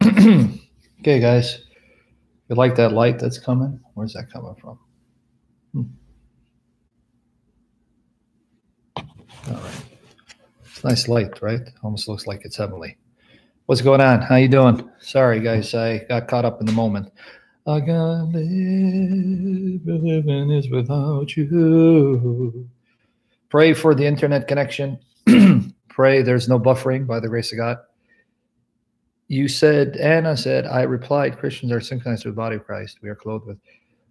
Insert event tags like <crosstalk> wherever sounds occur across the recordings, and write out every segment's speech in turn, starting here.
<clears throat> okay, guys. You like that light that's coming? Where's that coming from? Hmm. All right. It's nice light, right? Almost looks like it's heavenly. What's going on? How you doing? Sorry, guys. I got caught up in the moment. I can't live, living is without you. Pray for the internet connection. <clears throat> Pray there's no buffering by the grace of God. You said, Anna said, I replied, Christians are synchronized with the body of Christ. We are clothed with,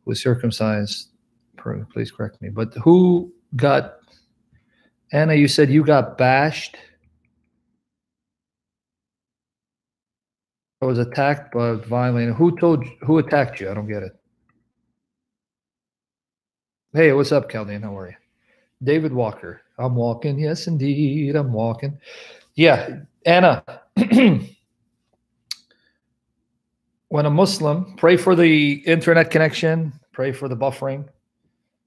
with circumcised. Please correct me. But who got, Anna, you said you got bashed. I was attacked by violently. Who told who attacked you? I don't get it. Hey, what's up, Chaldean? How are you? David Walker. I'm walking. Yes, indeed. I'm walking. Yeah, Anna. <clears throat> when a Muslim, pray for the internet connection, pray for the buffering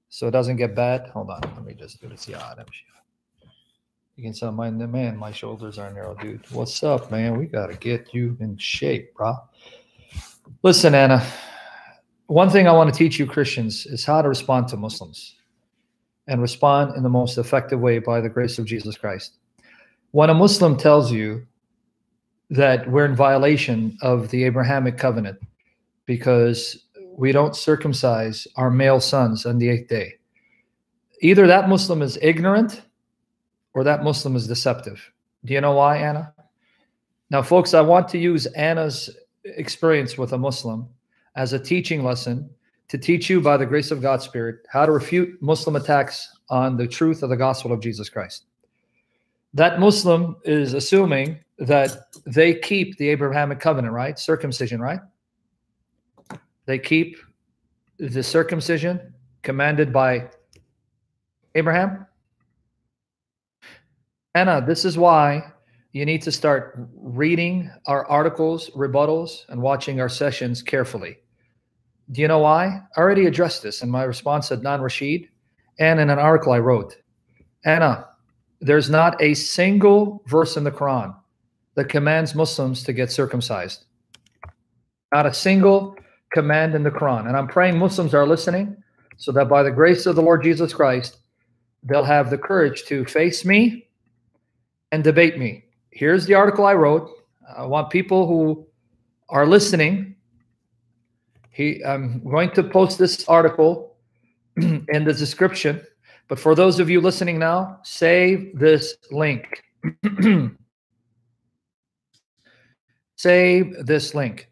so it doesn't get bad. Hold on. Let me just do this. Yeah, you can tell my man, my shoulders are narrow, dude. What's up, man? We got to get you in shape, bro. Listen, Anna, one thing I want to teach you Christians is how to respond to Muslims and respond in the most effective way by the grace of Jesus Christ. When a Muslim tells you that we're in violation of the Abrahamic covenant because we don't circumcise our male sons on the eighth day, either that Muslim is ignorant or that Muslim is deceptive. Do you know why, Anna? Now, folks, I want to use Anna's experience with a Muslim as a teaching lesson to teach you by the grace of God's Spirit how to refute Muslim attacks on the truth of the gospel of Jesus Christ. That Muslim is assuming that they keep the Abrahamic covenant, right? Circumcision, right? They keep the circumcision commanded by Abraham. Anna, this is why you need to start reading our articles, rebuttals, and watching our sessions carefully. Do you know why? I already addressed this in my response to Adnan Rashid and in an article I wrote. Anna, there's not a single verse in the Quran that commands Muslims to get circumcised. Not a single command in the Quran. And I'm praying Muslims are listening so that by the grace of the Lord Jesus Christ, they'll have the courage to face me and debate me. Here's the article I wrote. I want people who are listening. He, I'm going to post this article <clears throat> in the description. But for those of you listening now, save this link. <clears throat> save this link.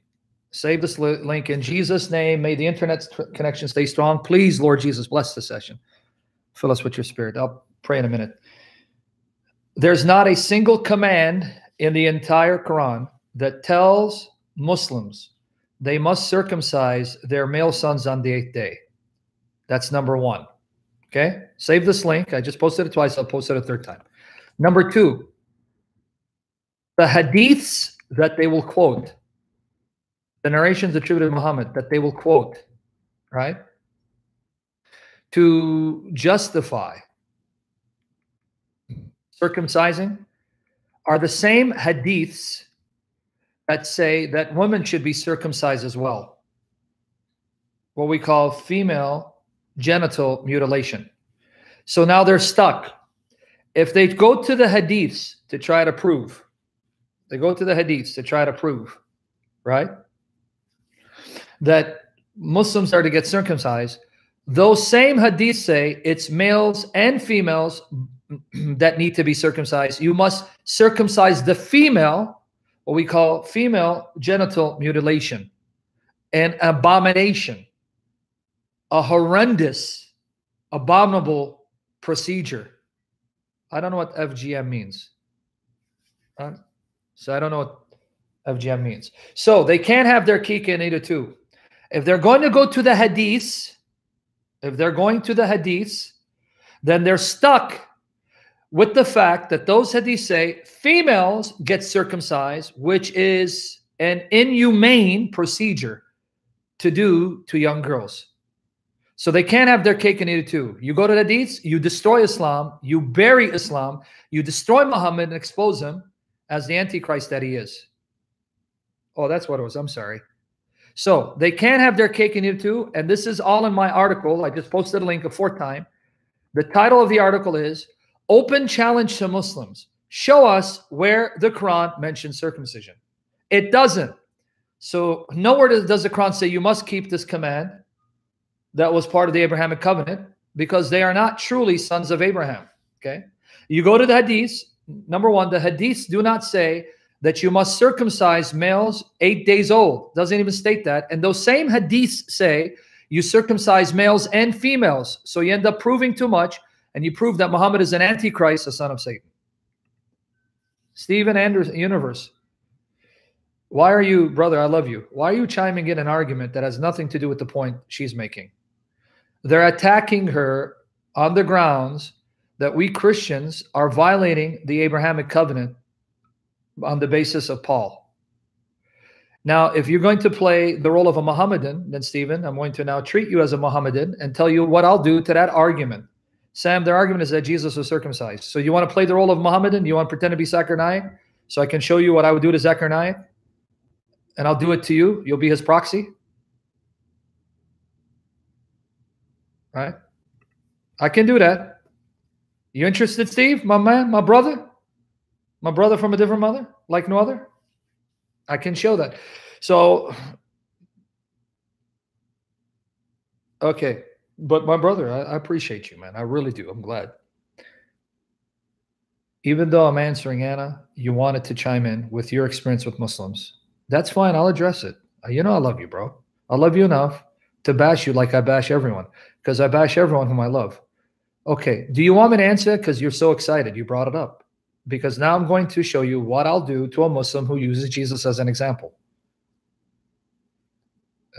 Save this link in Jesus' name. May the internet connection stay strong. Please, Lord Jesus, bless the session. Fill us with your spirit. I'll pray in a minute. There's not a single command in the entire Quran that tells Muslims they must circumcise their male sons on the eighth day. That's number one. Okay. Save this link. I just posted it twice. I'll post it a third time. Number two, the hadiths that they will quote, the narrations attributed to Muhammad that they will quote, right? To justify circumcising are the same hadiths that say that women should be circumcised as well. What we call female genital mutilation. So now they're stuck. If they go to the hadiths to try to prove, they go to the hadiths to try to prove, right? That Muslims are to get circumcised. Those same hadiths say it's males and females <clears throat> that need to be circumcised. You must circumcise the female, what we call female genital mutilation, an abomination, a horrendous, abominable procedure. I don't know what FGM means. So I don't know what FGM means. So they can't have their and eat it too. If they're going to go to the hadiths, if they're going to the hadiths, then they're stuck with the fact that those hadiths say females get circumcised, which is an inhumane procedure to do to young girls. So they can't have their cake and eat it too. You go to the hadiths, you destroy Islam, you bury Islam, you destroy Muhammad and expose him as the Antichrist that he is. Oh, that's what it was. I'm sorry. So they can't have their cake and eat it too. And this is all in my article. I just posted a link a fourth time. The title of the article is Open Challenge to Muslims. Show us where the Quran mentions circumcision. It doesn't. So nowhere does the Quran say you must keep this command that was part of the Abrahamic covenant because they are not truly sons of Abraham. Okay. You go to the hadiths. Number one, the hadiths do not say that you must circumcise males eight days old. Doesn't even state that. And those same hadiths say you circumcise males and females. So you end up proving too much and you prove that Muhammad is an antichrist, a son of Satan. Stephen Anderson, Universe. Why are you, brother? I love you. Why are you chiming in an argument that has nothing to do with the point she's making? They're attacking her on the grounds that we Christians are violating the Abrahamic covenant on the basis of Paul. Now, if you're going to play the role of a Mohammedan, then Stephen, I'm going to now treat you as a Mohammedan and tell you what I'll do to that argument. Sam, their argument is that Jesus was circumcised. So you want to play the role of Mohammedan? You want to pretend to be Zachariah? So I can show you what I would do to Zachariah? And I'll do it to you. You'll be his proxy. Right? I can do that. You interested, Steve? My man, my brother? My brother from a different mother, like no other? I can show that. So, okay. But my brother, I, I appreciate you, man. I really do. I'm glad. Even though I'm answering Anna, you wanted to chime in with your experience with Muslims. That's fine. I'll address it. Uh, you know, I love you, bro. I love you enough to bash you like I bash everyone because I bash everyone whom I love. Okay. Do you want me to answer? Because you're so excited. You brought it up because now I'm going to show you what I'll do to a Muslim who uses Jesus as an example.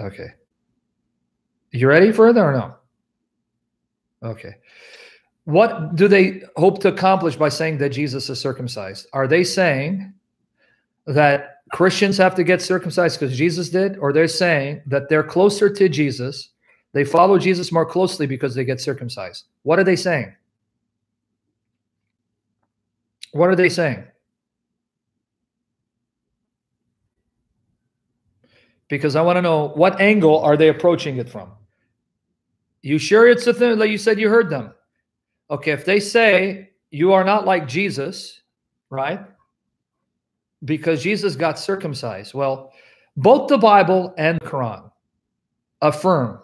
Okay. You ready for it or no? Okay. What do they hope to accomplish by saying that Jesus is circumcised? Are they saying that Christians have to get circumcised because Jesus did? Or they're saying that they're closer to Jesus, they follow Jesus more closely because they get circumcised? What are they saying? What are they saying? Because I want to know what angle are they approaching it from? You sure it's the thing that you said you heard them? Okay, if they say you are not like Jesus, right? Because Jesus got circumcised. Well, both the Bible and the Quran affirm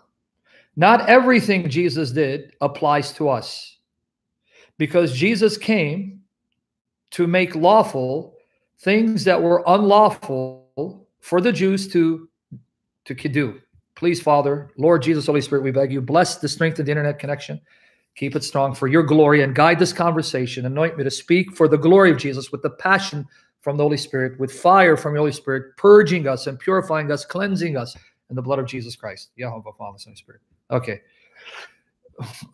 not everything Jesus did applies to us. Because Jesus came to make lawful things that were unlawful for the Jews to to do. Please, Father, Lord Jesus, Holy Spirit, we beg you, bless the strength of the internet connection. Keep it strong for your glory and guide this conversation. Anoint me to speak for the glory of Jesus with the passion from the Holy Spirit, with fire from the Holy Spirit, purging us and purifying us, cleansing us in the blood of Jesus Christ. Jehovah, Father, Son, Spirit. Okay.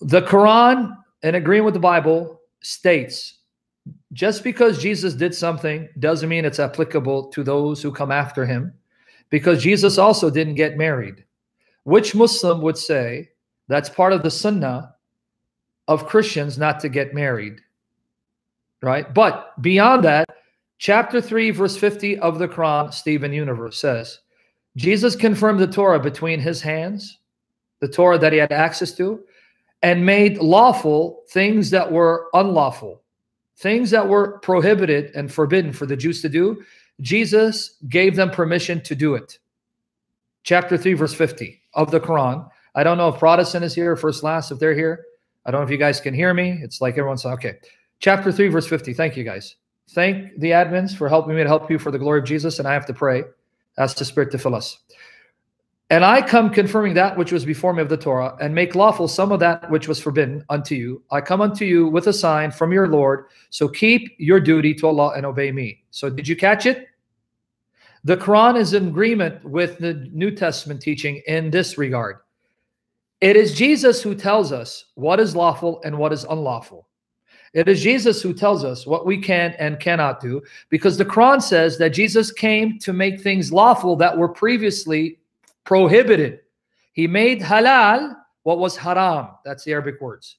The Quran, in agreeing with the Bible, states just because Jesus did something doesn't mean it's applicable to those who come after him, because Jesus also didn't get married. Which Muslim would say that's part of the sunnah of Christians not to get married? Right? But beyond that, chapter 3, verse 50 of the Quran, Stephen Universe says, Jesus confirmed the Torah between his hands, the Torah that he had access to, and made lawful things that were unlawful, things that were prohibited and forbidden for the Jews to do. Jesus gave them permission to do it. Chapter 3, verse 50 of the Quran. I don't know if Protestant is here, first last, if they're here. I don't know if you guys can hear me. It's like everyone's okay. Chapter 3, verse 50. Thank you guys. Thank the admins for helping me to help you for the glory of Jesus. And I have to pray. Ask the Spirit to fill us. And I come confirming that which was before me of the Torah, and make lawful some of that which was forbidden unto you. I come unto you with a sign from your Lord. So keep your duty to Allah and obey me. So did you catch it? The Quran is in agreement with the New Testament teaching in this regard. It is Jesus who tells us what is lawful and what is unlawful. It is Jesus who tells us what we can and cannot do because the Quran says that Jesus came to make things lawful that were previously prohibited. He made halal what was haram. That's the Arabic words.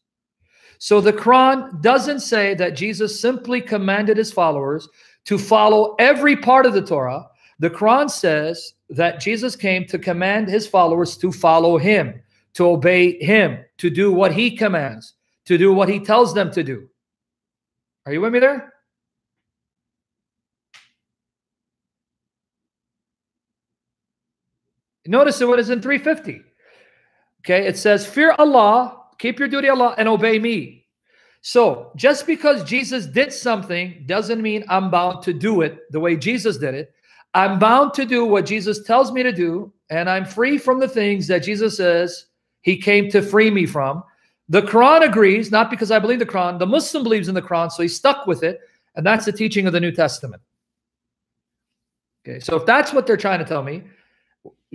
So the Quran doesn't say that Jesus simply commanded his followers to follow every part of the Torah The Quran says that Jesus came to command his followers to follow him, to obey him, to do what he commands, to do what he tells them to do. Are you with me there? Notice what is in 350. Okay, it says, Fear Allah, keep your duty Allah, and obey me. So just because Jesus did something doesn't mean I'm bound to do it the way Jesus did it. I'm bound to do what Jesus tells me to do, and I'm free from the things that Jesus says he came to free me from. The Quran agrees, not because I believe the Quran, the Muslim believes in the Quran, so he's stuck with it, and that's the teaching of the New Testament. Okay, so if that's what they're trying to tell me,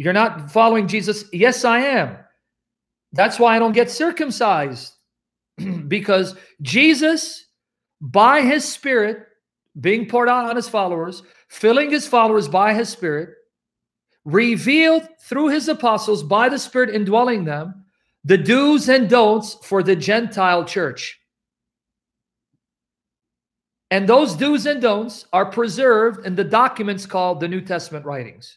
you're not following Jesus. Yes, I am. That's why I don't get circumcised <clears throat> because Jesus, by his spirit being poured out on his followers, filling his followers by his spirit, revealed through his apostles by the spirit indwelling them the do's and don'ts for the Gentile church. And those do's and don'ts are preserved in the documents called the New Testament writings.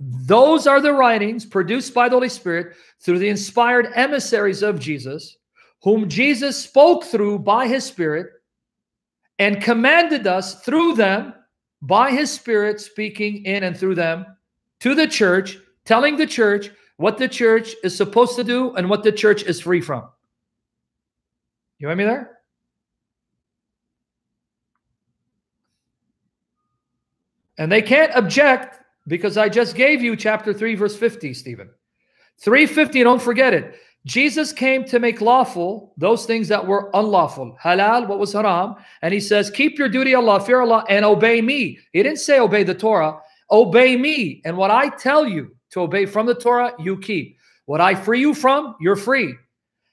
Those are the writings produced by the Holy Spirit through the inspired emissaries of Jesus, whom Jesus spoke through by his Spirit and commanded us through them by his Spirit speaking in and through them to the church, telling the church what the church is supposed to do and what the church is free from. You want me there? And they can't object because I just gave you chapter 3, verse 50, Stephen. 350, don't forget it. Jesus came to make lawful those things that were unlawful. Halal, what was haram. And he says, keep your duty Allah, fear Allah, and obey me. He didn't say obey the Torah. Obey me. And what I tell you to obey from the Torah, you keep. What I free you from, you're free.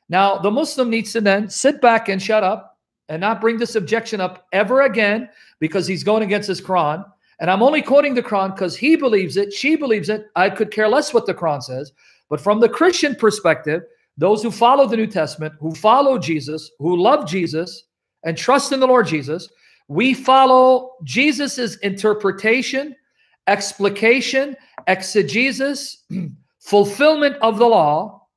Now, the Muslim needs to then sit back and shut up and not bring this objection up ever again because he's going against his Quran and I'm only quoting the Quran because he believes it, she believes it. I could care less what the Quran says. But from the Christian perspective, those who follow the New Testament, who follow Jesus, who love Jesus, and trust in the Lord Jesus, we follow Jesus's interpretation, explication, exegesis, <clears throat> fulfillment of the law,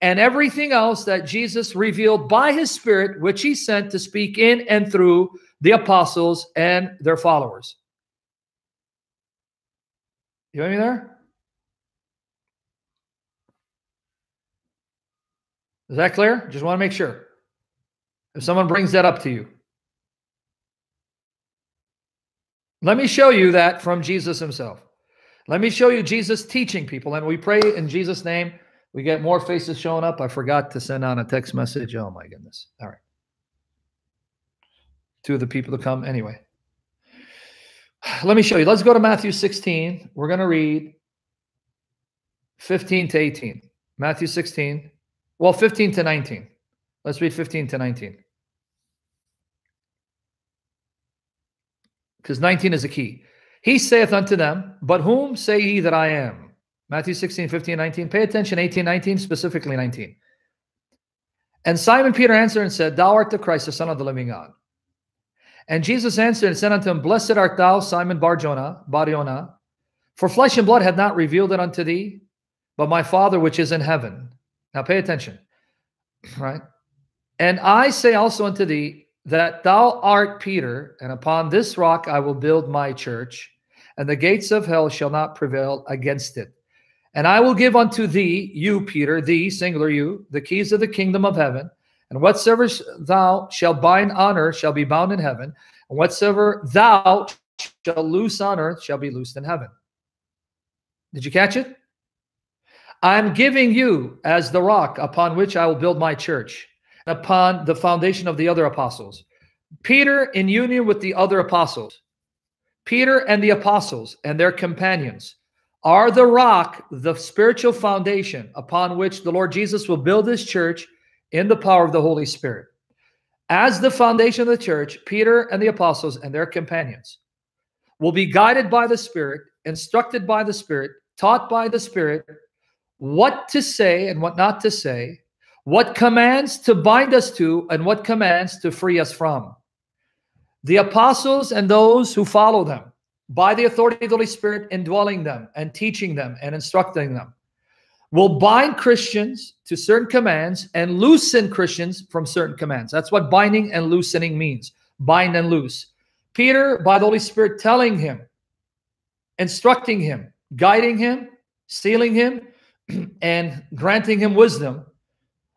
and everything else that Jesus revealed by his Spirit, which he sent to speak in and through the apostles and their followers. You want me there? Is that clear? Just want to make sure. If someone brings that up to you. Let me show you that from Jesus himself. Let me show you Jesus teaching people. And we pray in Jesus' name. We get more faces showing up. I forgot to send out a text message. Oh, my goodness. All right. Two of the people to come anyway. Let me show you. Let's go to Matthew 16. We're going to read 15 to 18. Matthew 16. Well, 15 to 19. Let's read 15 to 19. Because 19 is a key. He saith unto them, But whom say ye that I am? Matthew 16, 15, 19. Pay attention, 18, 19, specifically 19. And Simon Peter answered and said, Thou art the Christ, the Son of the living God. And Jesus answered and said unto him, Blessed art thou, Simon Barjona, Barjona, for flesh and blood had not revealed it unto thee, but my Father which is in heaven. Now pay attention, <clears throat> right? And I say also unto thee that thou art Peter, and upon this rock I will build my church, and the gates of hell shall not prevail against it. And I will give unto thee, you, Peter, thee, singular you, the keys of the kingdom of heaven. And whatsoever thou shalt bind on earth shall be bound in heaven, and whatsoever thou shalt loose on earth shall be loosed in heaven. Did you catch it? I'm giving you as the rock upon which I will build my church, upon the foundation of the other apostles. Peter, in union with the other apostles, Peter and the apostles and their companions are the rock, the spiritual foundation upon which the Lord Jesus will build his church in the power of the Holy Spirit. As the foundation of the church, Peter and the apostles and their companions will be guided by the Spirit, instructed by the Spirit, taught by the Spirit what to say and what not to say, what commands to bind us to and what commands to free us from. The apostles and those who follow them, by the authority of the Holy Spirit indwelling them and teaching them and instructing them, will bind Christians to certain commands and loosen Christians from certain commands. That's what binding and loosening means bind and loose. Peter, by the Holy Spirit, telling him, instructing him, guiding him, sealing him, <clears throat> and granting him wisdom,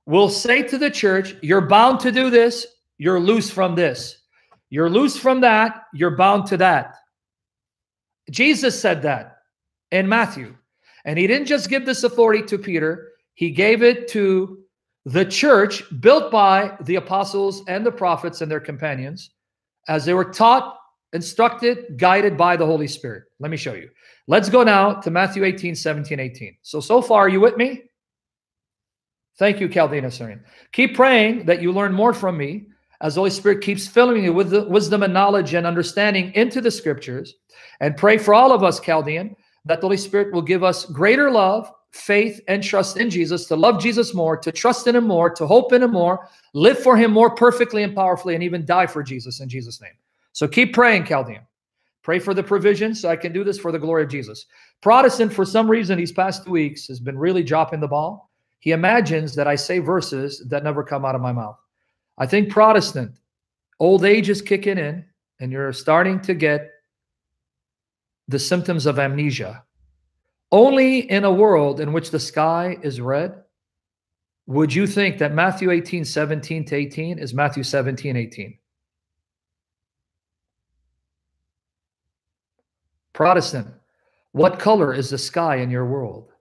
will say to the church, You're bound to do this, you're loose from this. You're loose from that, you're bound to that. Jesus said that in Matthew. And he didn't just give this authority to Peter, he gave it to the church built by the apostles and the prophets and their companions as they were taught, instructed, guided by the Holy Spirit. Let me show you. Let's go now to Matthew 18, 17, 18. So, so far, are you with me? Thank you, Chaldean Assyrian. Keep praying that you learn more from me as the Holy Spirit keeps filling you with the wisdom and knowledge and understanding into the scriptures. And pray for all of us, Chaldean, that the Holy Spirit will give us greater love, faith, and trust in Jesus, to love Jesus more, to trust in Him more, to hope in Him more, live for Him more perfectly and powerfully, and even die for Jesus in Jesus' name. So keep praying, Chaldean. Pray for the provision so I can do this for the glory of Jesus. Protestant, for some reason, these past two weeks has been really dropping the ball. He imagines that I say verses that never come out of my mouth. I think Protestant, old age is kicking in, and you're starting to get the symptoms of amnesia. Only in a world in which the sky is red would you think that Matthew 18, 17 to 18 is Matthew 17, 18. Protestant, what color is the sky in your world?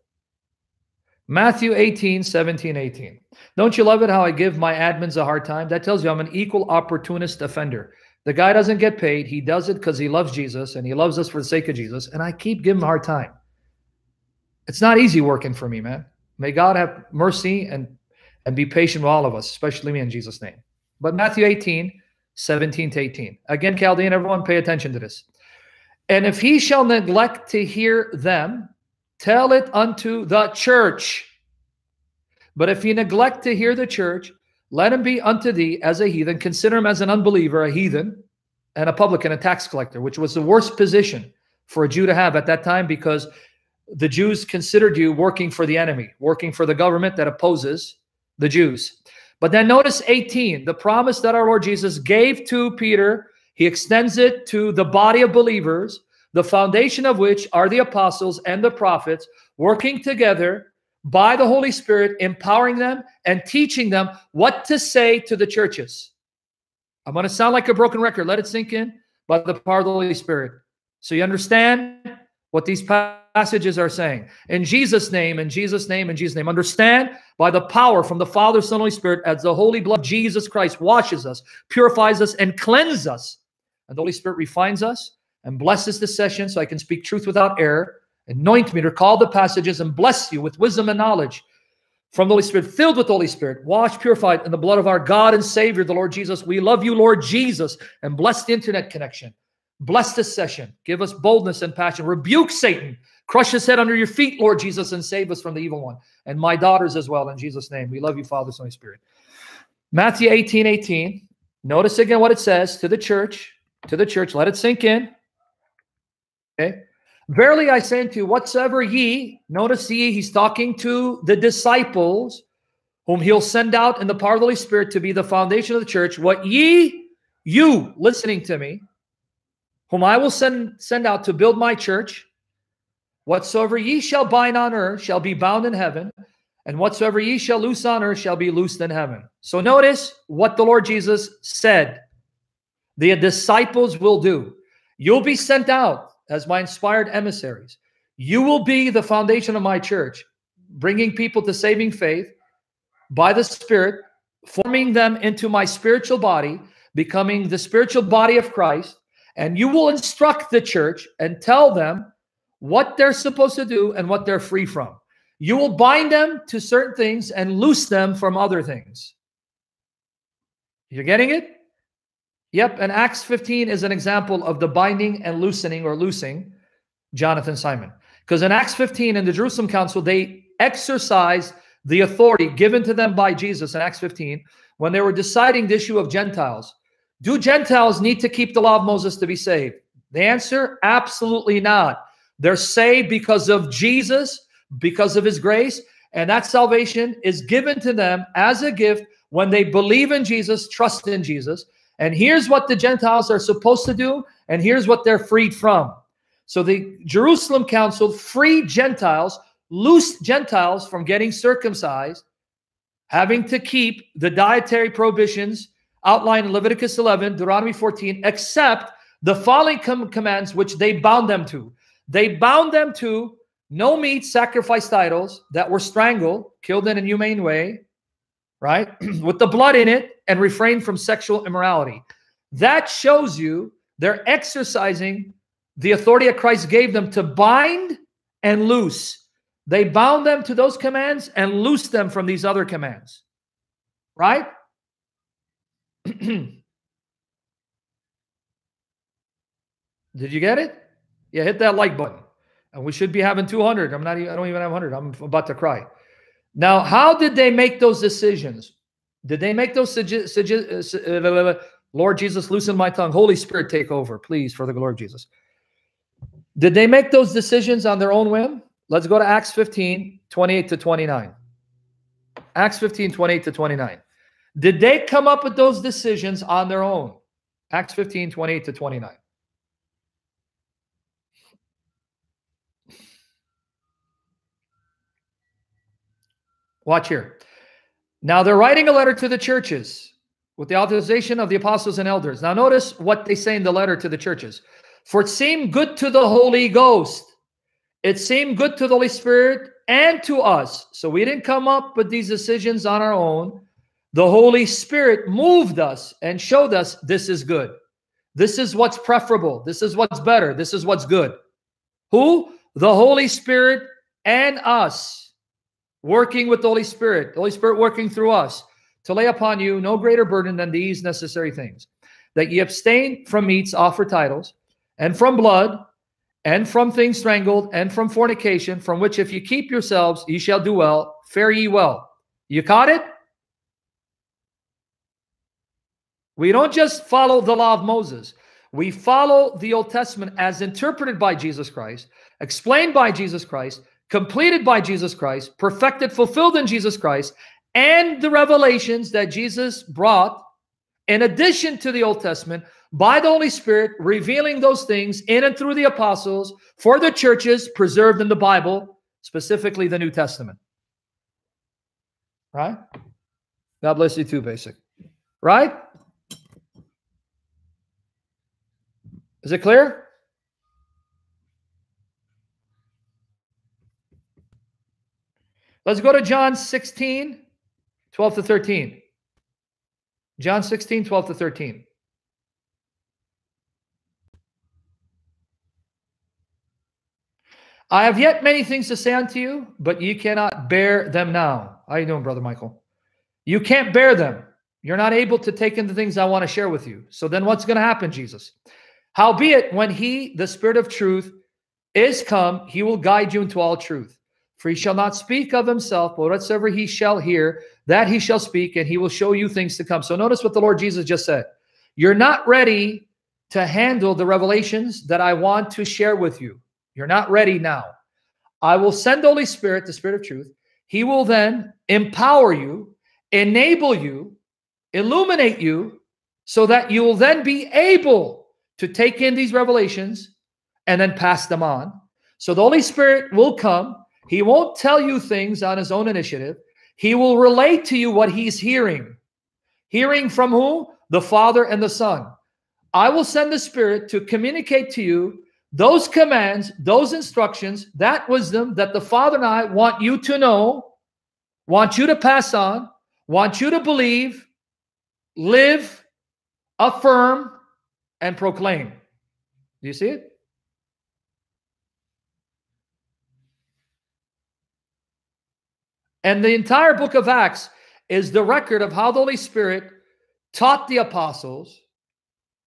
Matthew 18, 17, 18. Don't you love it how I give my admins a hard time? That tells you I'm an equal opportunist offender. The guy doesn't get paid. He does it because he loves Jesus and he loves us for the sake of Jesus. And I keep giving him a hard time. It's not easy working for me, man. May God have mercy and, and be patient with all of us, especially me in Jesus' name. But Matthew 18, 17 to 18. Again, Chaldean, everyone pay attention to this. And if he shall neglect to hear them, tell it unto the church. But if he neglect to hear the church, let him be unto thee as a heathen. Consider him as an unbeliever, a heathen, and a publican, a tax collector, which was the worst position for a Jew to have at that time because the Jews considered you working for the enemy, working for the government that opposes the Jews. But then notice 18, the promise that our Lord Jesus gave to Peter, he extends it to the body of believers, the foundation of which are the apostles and the prophets working together by the Holy Spirit, empowering them and teaching them what to say to the churches. I'm going to sound like a broken record. Let it sink in by the power of the Holy Spirit. So you understand what these passages are saying. In Jesus' name, in Jesus' name, in Jesus' name. Understand by the power from the Father, Son, Holy Spirit, as the holy blood of Jesus Christ washes us, purifies us, and cleanses us. And the Holy Spirit refines us and blesses this session so I can speak truth without error Anoint me to recall the passages and bless you with wisdom and knowledge from the Holy Spirit, filled with the Holy Spirit, washed, purified in the blood of our God and Savior, the Lord Jesus. We love you, Lord Jesus, and bless the internet connection. Bless this session. Give us boldness and passion. Rebuke Satan. Crush his head under your feet, Lord Jesus, and save us from the evil one. And my daughters as well, in Jesus' name. We love you, Father, Son, Holy Spirit. Matthew 18, 18. Notice again what it says to the church. To the church. Let it sink in. Okay. Verily I say unto you, whatsoever ye, notice ye, he's talking to the disciples, whom he'll send out in the power of the Holy Spirit to be the foundation of the church. What ye, you listening to me, whom I will send send out to build my church, whatsoever ye shall bind on earth shall be bound in heaven, and whatsoever ye shall loose on earth shall be loosed in heaven. So notice what the Lord Jesus said. The disciples will do. You'll be sent out as my inspired emissaries. You will be the foundation of my church, bringing people to saving faith by the Spirit, forming them into my spiritual body, becoming the spiritual body of Christ. And you will instruct the church and tell them what they're supposed to do and what they're free from. You will bind them to certain things and loose them from other things. You're getting it? Yep, and Acts 15 is an example of the binding and loosening or loosing Jonathan Simon. Because in Acts 15 in the Jerusalem Council, they exercised the authority given to them by Jesus in Acts 15 when they were deciding the issue of Gentiles. Do Gentiles need to keep the law of Moses to be saved? The answer absolutely not. They're saved because of Jesus, because of his grace, and that salvation is given to them as a gift when they believe in Jesus, trust in Jesus. And here's what the Gentiles are supposed to do, and here's what they're freed from. So the Jerusalem Council freed Gentiles, loosed Gentiles from getting circumcised, having to keep the dietary prohibitions outlined in Leviticus 11, Deuteronomy 14, except the following com commands which they bound them to. They bound them to no meat sacrificed idols that were strangled, killed in a humane way, right? <clears throat> With the blood in it, and refrain from sexual immorality. That shows you they're exercising the authority that Christ gave them to bind and loose. They bound them to those commands and loosed them from these other commands. Right? <clears throat> Did you get it? Yeah, hit that like button. And we should be having 200. I'm not even, I don't even have 100. I'm about to cry. Now, how did they make those decisions? Did they make those decisions? Uh, Lord Jesus, loosen my tongue. Holy Spirit, take over, please, for the glory of Jesus. Did they make those decisions on their own whim? Let's go to Acts 15, 28 to 29. Acts 15, 28 to 29. Did they come up with those decisions on their own? Acts 15, 28 to 29. Watch here. Now they're writing a letter to the churches with the authorization of the apostles and elders. Now notice what they say in the letter to the churches. For it seemed good to the Holy Ghost. It seemed good to the Holy Spirit and to us. So we didn't come up with these decisions on our own. The Holy Spirit moved us and showed us this is good. This is what's preferable. This is what's better. This is what's good. Who? The Holy Spirit and us working with the Holy Spirit, the Holy Spirit working through us to lay upon you no greater burden than these necessary things that ye abstain from meats offered titles and from blood, and from things strangled, and from fornication, from which if you keep yourselves, ye shall do well, fare ye well. You caught it? We don't just follow the law of Moses. We follow the Old Testament as interpreted by Jesus Christ, explained by Jesus Christ, completed by Jesus Christ, perfected, fulfilled in Jesus Christ, and the revelations that Jesus brought in addition to the Old Testament by the Holy Spirit, revealing those things in and through the apostles for the churches preserved in the Bible, specifically the New Testament. Right? God bless you too, basic. Right? Is it clear? Let's go to John 16, 12 to 13. John 16, 12 to 13. I have yet many things to say unto you, but ye cannot bear them now. How you doing, Brother Michael? You can't bear them. You're not able to take in the things I want to share with you. So then what's going to happen, Jesus? Howbeit, when he, the Spirit of truth, is come, he will guide you into all truth. For he shall not speak of himself, but whatsoever he shall hear, that he shall speak, and he will show you things to come. So notice what the Lord Jesus just said. You're not ready to handle the revelations that I want to share with you. You're not ready now. I will send the Holy Spirit, the Spirit of truth. He will then empower you, enable you, illuminate you, so that you will then be able to take in these revelations and then pass them on. So the Holy Spirit will come. He won't tell you things on his own initiative. He will relate to you what he's hearing. Hearing from who? The Father and the Son. I will send the Spirit to communicate to you those commands, those instructions, that wisdom that the Father and I want you to know, want you to pass on, want you to believe, live, affirm, and proclaim. Do you see it? And the entire book of Acts is the record of how the Holy Spirit taught the apostles,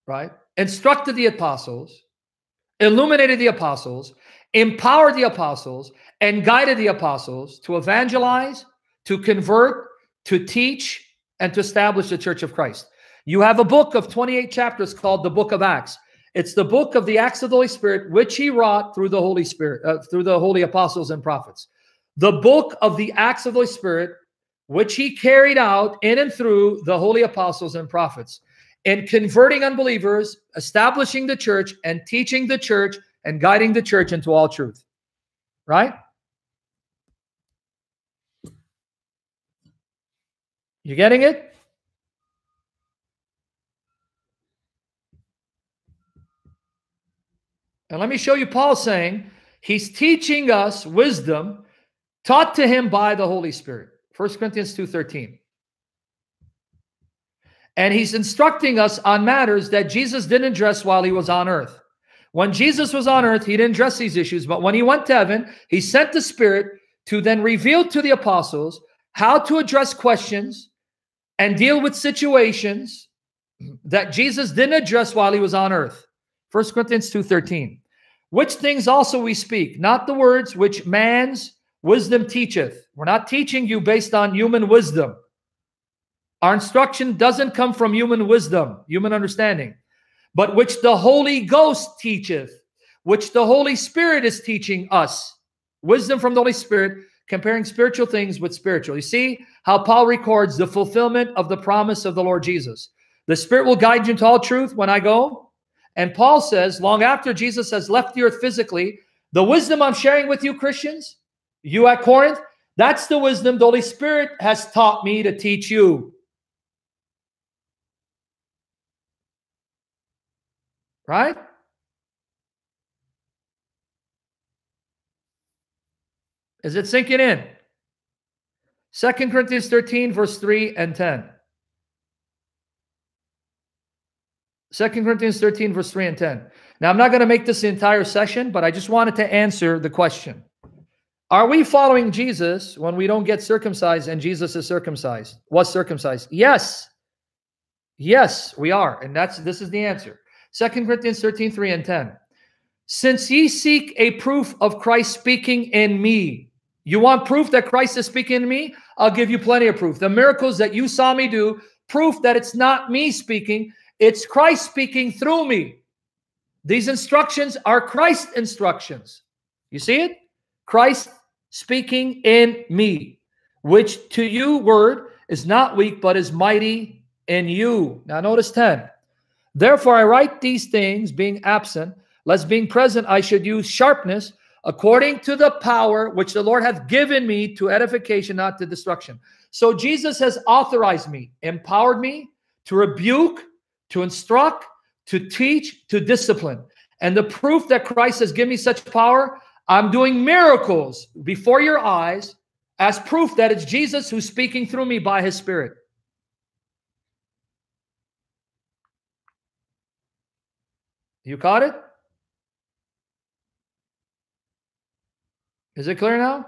right? Instructed the apostles, illuminated the apostles, empowered the apostles, and guided the apostles to evangelize, to convert, to teach, and to establish the church of Christ. You have a book of 28 chapters called the book of Acts. It's the book of the Acts of the Holy Spirit, which he wrought through the Holy Spirit, uh, through the holy apostles and prophets. The book of the Acts of the Holy Spirit, which he carried out in and through the holy apostles and prophets, in converting unbelievers, establishing the church, and teaching the church and guiding the church into all truth. Right? You getting it? And let me show you Paul saying he's teaching us wisdom taught to him by the Holy Spirit. 1 Corinthians 2:13. And he's instructing us on matters that Jesus didn't address while he was on earth. When Jesus was on earth, he didn't address these issues, but when he went to heaven, he sent the Spirit to then reveal to the apostles how to address questions and deal with situations that Jesus didn't address while he was on earth. 1 Corinthians 2:13. Which things also we speak, not the words which man's wisdom teacheth. We're not teaching you based on human wisdom. Our instruction doesn't come from human wisdom, human understanding, but which the Holy Ghost teacheth, which the Holy Spirit is teaching us. Wisdom from the Holy Spirit, comparing spiritual things with spiritual. You see how Paul records the fulfillment of the promise of the Lord Jesus. The Spirit will guide you into all truth when I go. And Paul says, long after Jesus has left the earth physically, the wisdom I'm sharing with you, Christians, you at Corinth, that's the wisdom the Holy Spirit has taught me to teach you. Right? Is it sinking in? Second Corinthians 13, verse 3 and 10. 2 Corinthians 13, verse 3 and 10. Now, I'm not going to make this the entire session, but I just wanted to answer the question. Are we following Jesus when we don't get circumcised and Jesus is circumcised? Was circumcised? Yes. Yes, we are. And that's this is the answer. Second Corinthians 13, 3 and 10. Since ye seek a proof of Christ speaking in me, you want proof that Christ is speaking in me? I'll give you plenty of proof. The miracles that you saw me do, proof that it's not me speaking, it's Christ speaking through me. These instructions are Christ instructions. You see it? Christ speaking in me, which to you, word, is not weak, but is mighty in you. Now, notice 10. Therefore, I write these things, being absent, lest being present I should use sharpness according to the power which the Lord hath given me to edification, not to destruction. So Jesus has authorized me, empowered me to rebuke, to instruct, to teach, to discipline. And the proof that Christ has given me such power, I'm doing miracles before your eyes as proof that it's Jesus who's speaking through me by his Spirit. You caught it? Is it clear now?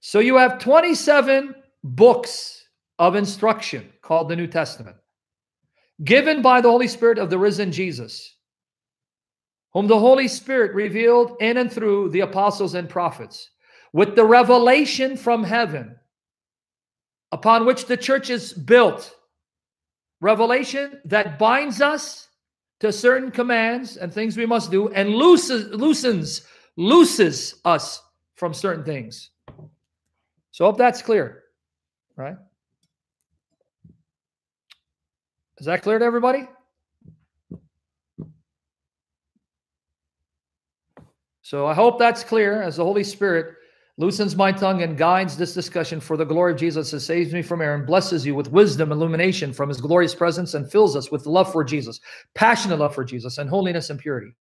So you have 27 books of instruction called the New Testament, given by the Holy Spirit of the risen Jesus, whom the Holy Spirit revealed in and through the apostles and prophets, with the revelation from heaven upon which the church is built. Revelation that binds us to certain commands and things we must do and looses, loosens, looses us from certain things. So hope that's clear, right? Is that clear to everybody? So I hope that's clear as the Holy Spirit loosens my tongue and guides this discussion for the glory of Jesus that saves me from error and blesses you with wisdom, illumination from his glorious presence and fills us with love for Jesus, passionate love for Jesus and holiness and purity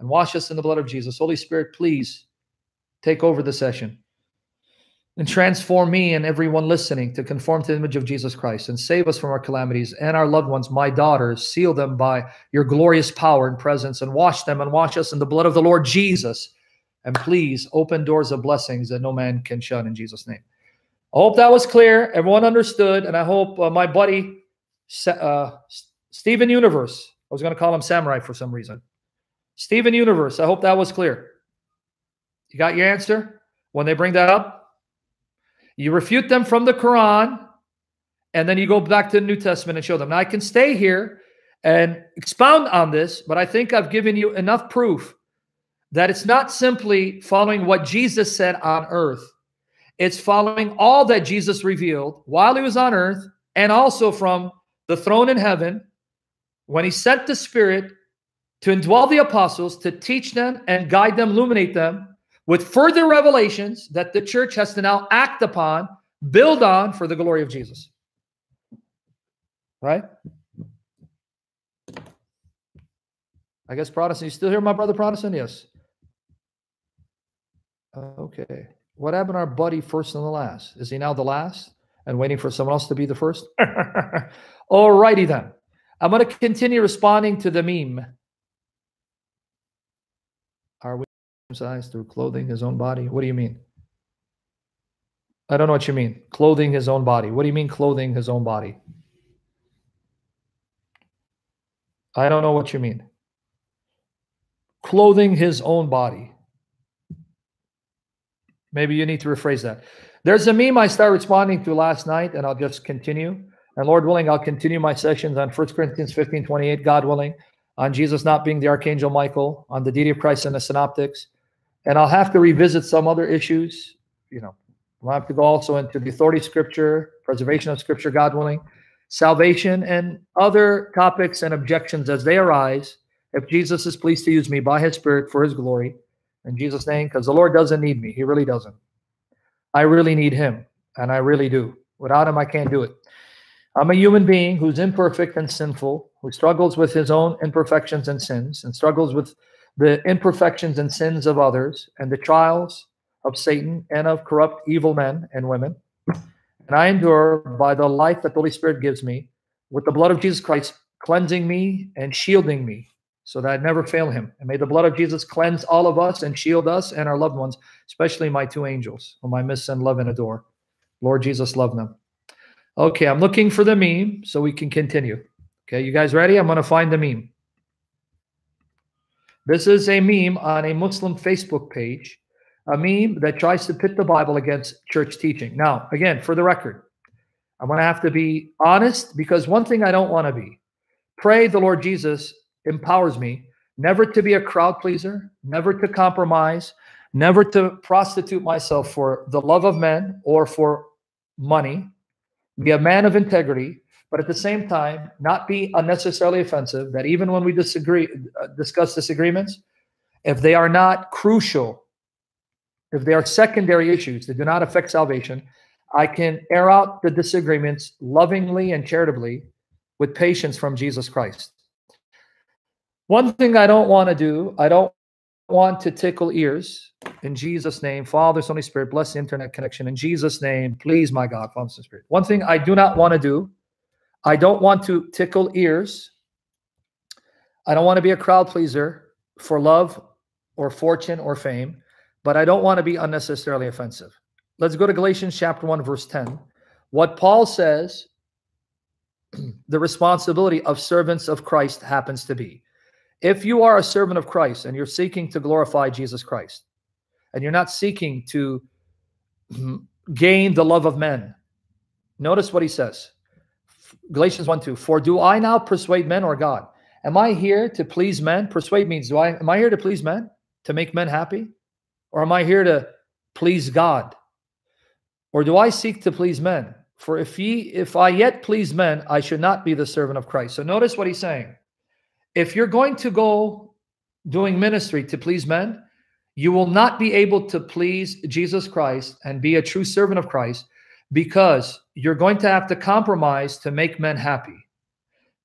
and wash us in the blood of Jesus. Holy Spirit, please take over the session and transform me and everyone listening to conform to the image of Jesus Christ and save us from our calamities and our loved ones, my daughters. Seal them by your glorious power and presence and wash them and wash us in the blood of the Lord Jesus. And please open doors of blessings that no man can shut in Jesus' name. I hope that was clear. Everyone understood. And I hope uh, my buddy, uh, Stephen Universe, I was going to call him Samurai for some reason. Stephen Universe, I hope that was clear. You got your answer when they bring that up? You refute them from the Quran and then you go back to the New Testament and show them. Now I can stay here and expound on this, but I think I've given you enough proof that it's not simply following what Jesus said on earth. It's following all that Jesus revealed while he was on earth and also from the throne in heaven when he sent the Spirit to indwell the apostles, to teach them and guide them, illuminate them with further revelations that the church has to now act upon, build on for the glory of Jesus. Right? I guess Protestant. You still hear my brother Protestant? Yes. Okay. What happened to our buddy first and the last? Is he now the last and waiting for someone else to be the first? <laughs> All righty then. I'm going to continue responding to the meme. Are we circumcised through clothing his own body? What do you mean? I don't know what you mean. Clothing his own body. What do you mean clothing his own body? I don't know what you mean. Clothing his own body. Maybe you need to rephrase that. There's a meme I started responding to last night, and I'll just continue. And Lord willing, I'll continue my sessions on 1 Corinthians 15 28, God willing, on Jesus not being the Archangel Michael, on the deity of Christ and the synoptics. And I'll have to revisit some other issues. You know, we'll have to go also into the authority of Scripture, preservation of Scripture, God willing, salvation, and other topics and objections as they arise. If Jesus is pleased to use me by his Spirit for his glory, in Jesus' name, because the Lord doesn't need me. He really doesn't. I really need him, and I really do. Without him, I can't do it. I'm a human being who's imperfect and sinful, who struggles with his own imperfections and sins, and struggles with the imperfections and sins of others, and the trials of Satan and of corrupt, evil men and women. And I endure by the life that the Holy Spirit gives me, with the blood of Jesus Christ cleansing me and shielding me so that I never fail him. And may the blood of Jesus cleanse all of us and shield us and our loved ones, especially my two angels, whom I miss and love and adore. Lord Jesus, love them. Okay, I'm looking for the meme so we can continue. Okay, you guys ready? I'm going to find the meme. This is a meme on a Muslim Facebook page, a meme that tries to pit the Bible against church teaching. Now, again, for the record, I'm going to have to be honest because one thing I don't want to be pray the Lord Jesus empowers me never to be a crowd pleaser, never to compromise, never to prostitute myself for the love of men or for money, be a man of integrity, but at the same time, not be unnecessarily offensive. That even when we disagree, uh, discuss disagreements, if they are not crucial, if they are secondary issues that do not affect salvation, I can air out the disagreements lovingly and charitably with patience from Jesus Christ. One thing I don't want to do, I don't want to tickle ears. In Jesus' name, Father, Son, Holy Spirit, bless the internet connection. In Jesus' name, please, my God, Father, Son, Spirit. One thing I do not want to do, I don't want to tickle ears. I don't want to be a crowd pleaser for love or fortune or fame, but I don't want to be unnecessarily offensive. Let's go to Galatians chapter 1, verse 10. What Paul says <clears throat> the responsibility of servants of Christ happens to be. If you are a servant of Christ and you're seeking to glorify Jesus Christ, and you're not seeking to <clears throat> gain the love of men, notice what he says. Galatians 1 2. For do I now persuade men or God? Am I here to please men? Persuade means do I am I here to please men? To make men happy? Or am I here to please God? Or do I seek to please men? For if ye if I yet please men, I should not be the servant of Christ. So notice what he's saying if you're going to go doing ministry to please men, you will not be able to please Jesus Christ and be a true servant of Christ because you're going to have to compromise to make men happy.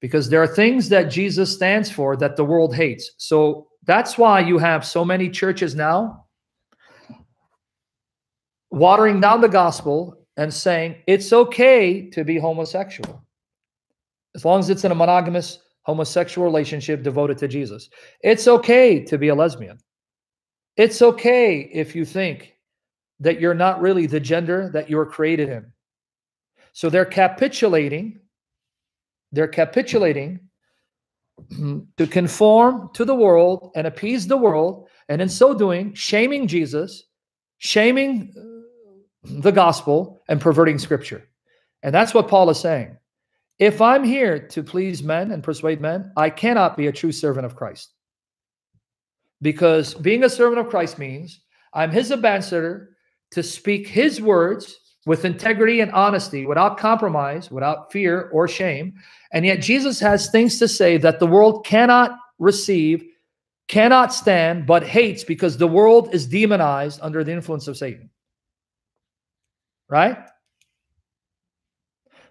Because there are things that Jesus stands for that the world hates. So that's why you have so many churches now watering down the gospel and saying it's okay to be homosexual as long as it's in a monogamous homosexual relationship devoted to Jesus. It's okay to be a lesbian. It's okay if you think that you're not really the gender that you were created in. So they're capitulating, they're capitulating <clears throat> to conform to the world and appease the world, and in so doing, shaming Jesus, shaming uh, the gospel, and perverting scripture. And that's what Paul is saying. If I'm here to please men and persuade men, I cannot be a true servant of Christ. Because being a servant of Christ means I'm his ambassador to speak his words with integrity and honesty, without compromise, without fear or shame. And yet, Jesus has things to say that the world cannot receive, cannot stand, but hates because the world is demonized under the influence of Satan. Right?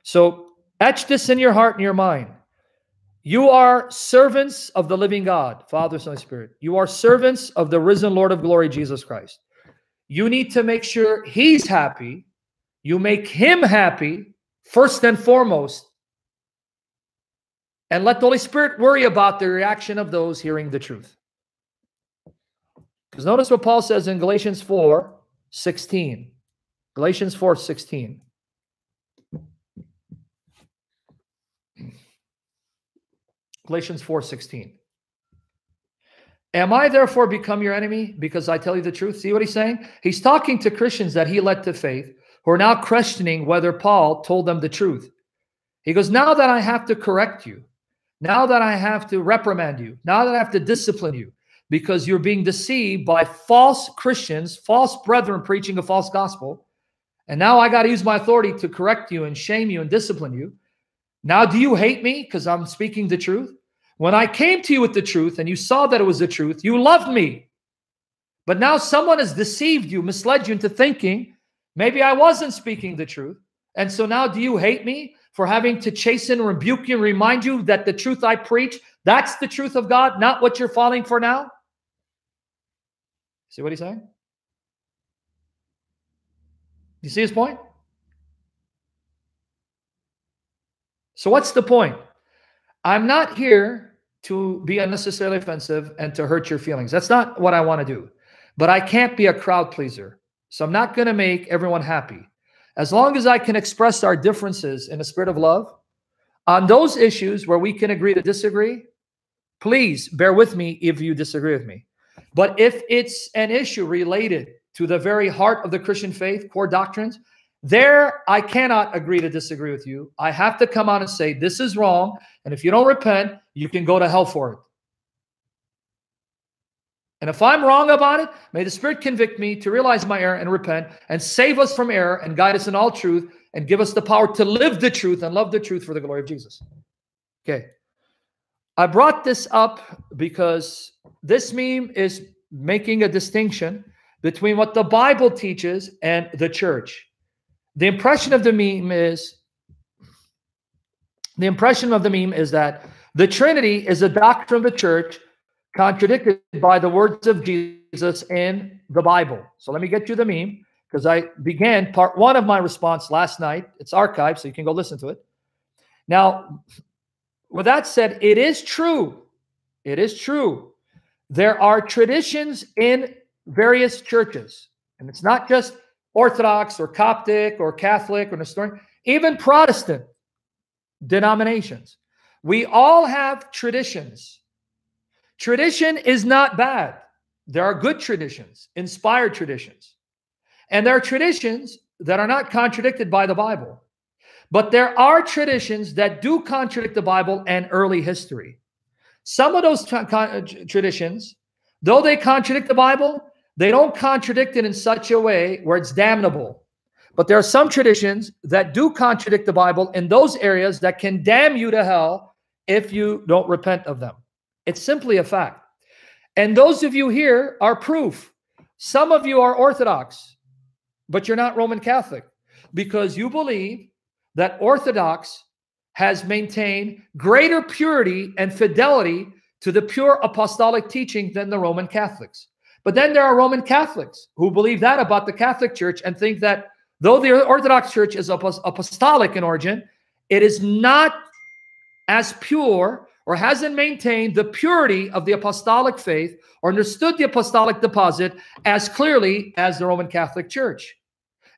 So, etch this in your heart and your mind. You are servants of the living God, Father, Son, and Spirit. You are servants of the risen Lord of glory, Jesus Christ. You need to make sure he's happy. You make him happy first and foremost. And let the Holy Spirit worry about the reaction of those hearing the truth. Because notice what Paul says in Galatians 4 16. Galatians 4 16. Galatians 4 16. Am I therefore become your enemy because I tell you the truth? See what he's saying? He's talking to Christians that he led to faith who are now questioning whether Paul told them the truth. He goes, Now that I have to correct you, now that I have to reprimand you, now that I have to discipline you, because you're being deceived by false Christians, false brethren preaching a false gospel, and now I got to use my authority to correct you and shame you and discipline you. Now, do you hate me because I'm speaking the truth? When I came to you with the truth and you saw that it was the truth, you loved me. But now someone has deceived you, misled you into thinking maybe I wasn't speaking the truth. And so now do you hate me for having to chasten, rebuke you, and remind you that the truth I preach, that's the truth of God, not what you're falling for now? See what he's saying? You see his point? So, what's the point? I'm not here to be unnecessarily offensive and to hurt your feelings. That's not what I want to do. But I can't be a crowd pleaser. So I'm not going to make everyone happy. As long as I can express our differences in a spirit of love on those issues where we can agree to disagree, please bear with me if you disagree with me. But if it's an issue related to the very heart of the Christian faith, core doctrines, there, I cannot agree to disagree with you. I have to come out and say, this is wrong. And if you don't repent, you can go to hell for it. And if I'm wrong about it, may the Spirit convict me to realize my error and repent and save us from error and guide us in all truth and give us the power to live the truth and love the truth for the glory of Jesus. Okay. I brought this up because this meme is making a distinction between what the Bible teaches and the church the impression of the meme is the impression of the meme is that the Trinity is a doctrine of the church contradicted by the words of Jesus in the Bible. So let me get you the meme because I began part one of my response last night. It's archived, so you can go listen to it. Now, with that said, it is true. It is true. There are traditions in various churches, and it's not just Orthodox or Coptic or Catholic or Nestorian, even Protestant denominations. We all have traditions. Tradition is not bad. There are good traditions, inspired traditions. And there are traditions that are not contradicted by the Bible. But there are traditions that do contradict the Bible and early history. Some of those tra traditions, though they contradict the Bible, they don't contradict it in such a way where it's damnable. But there are some traditions that do contradict the Bible in those areas that can damn you to hell if you don't repent of them. It's simply a fact. And those of you here are proof. Some of you are Orthodox, but you're not Roman Catholic because you believe that Orthodox has maintained greater purity and fidelity to the pure apostolic teaching than the Roman Catholics. But then there are Roman Catholics who believe that about the Catholic Church and think that though the Orthodox Church is apostolic in origin, it is not as pure or hasn't maintained the purity of the apostolic faith or understood the apostolic deposit as clearly as the Roman Catholic Church.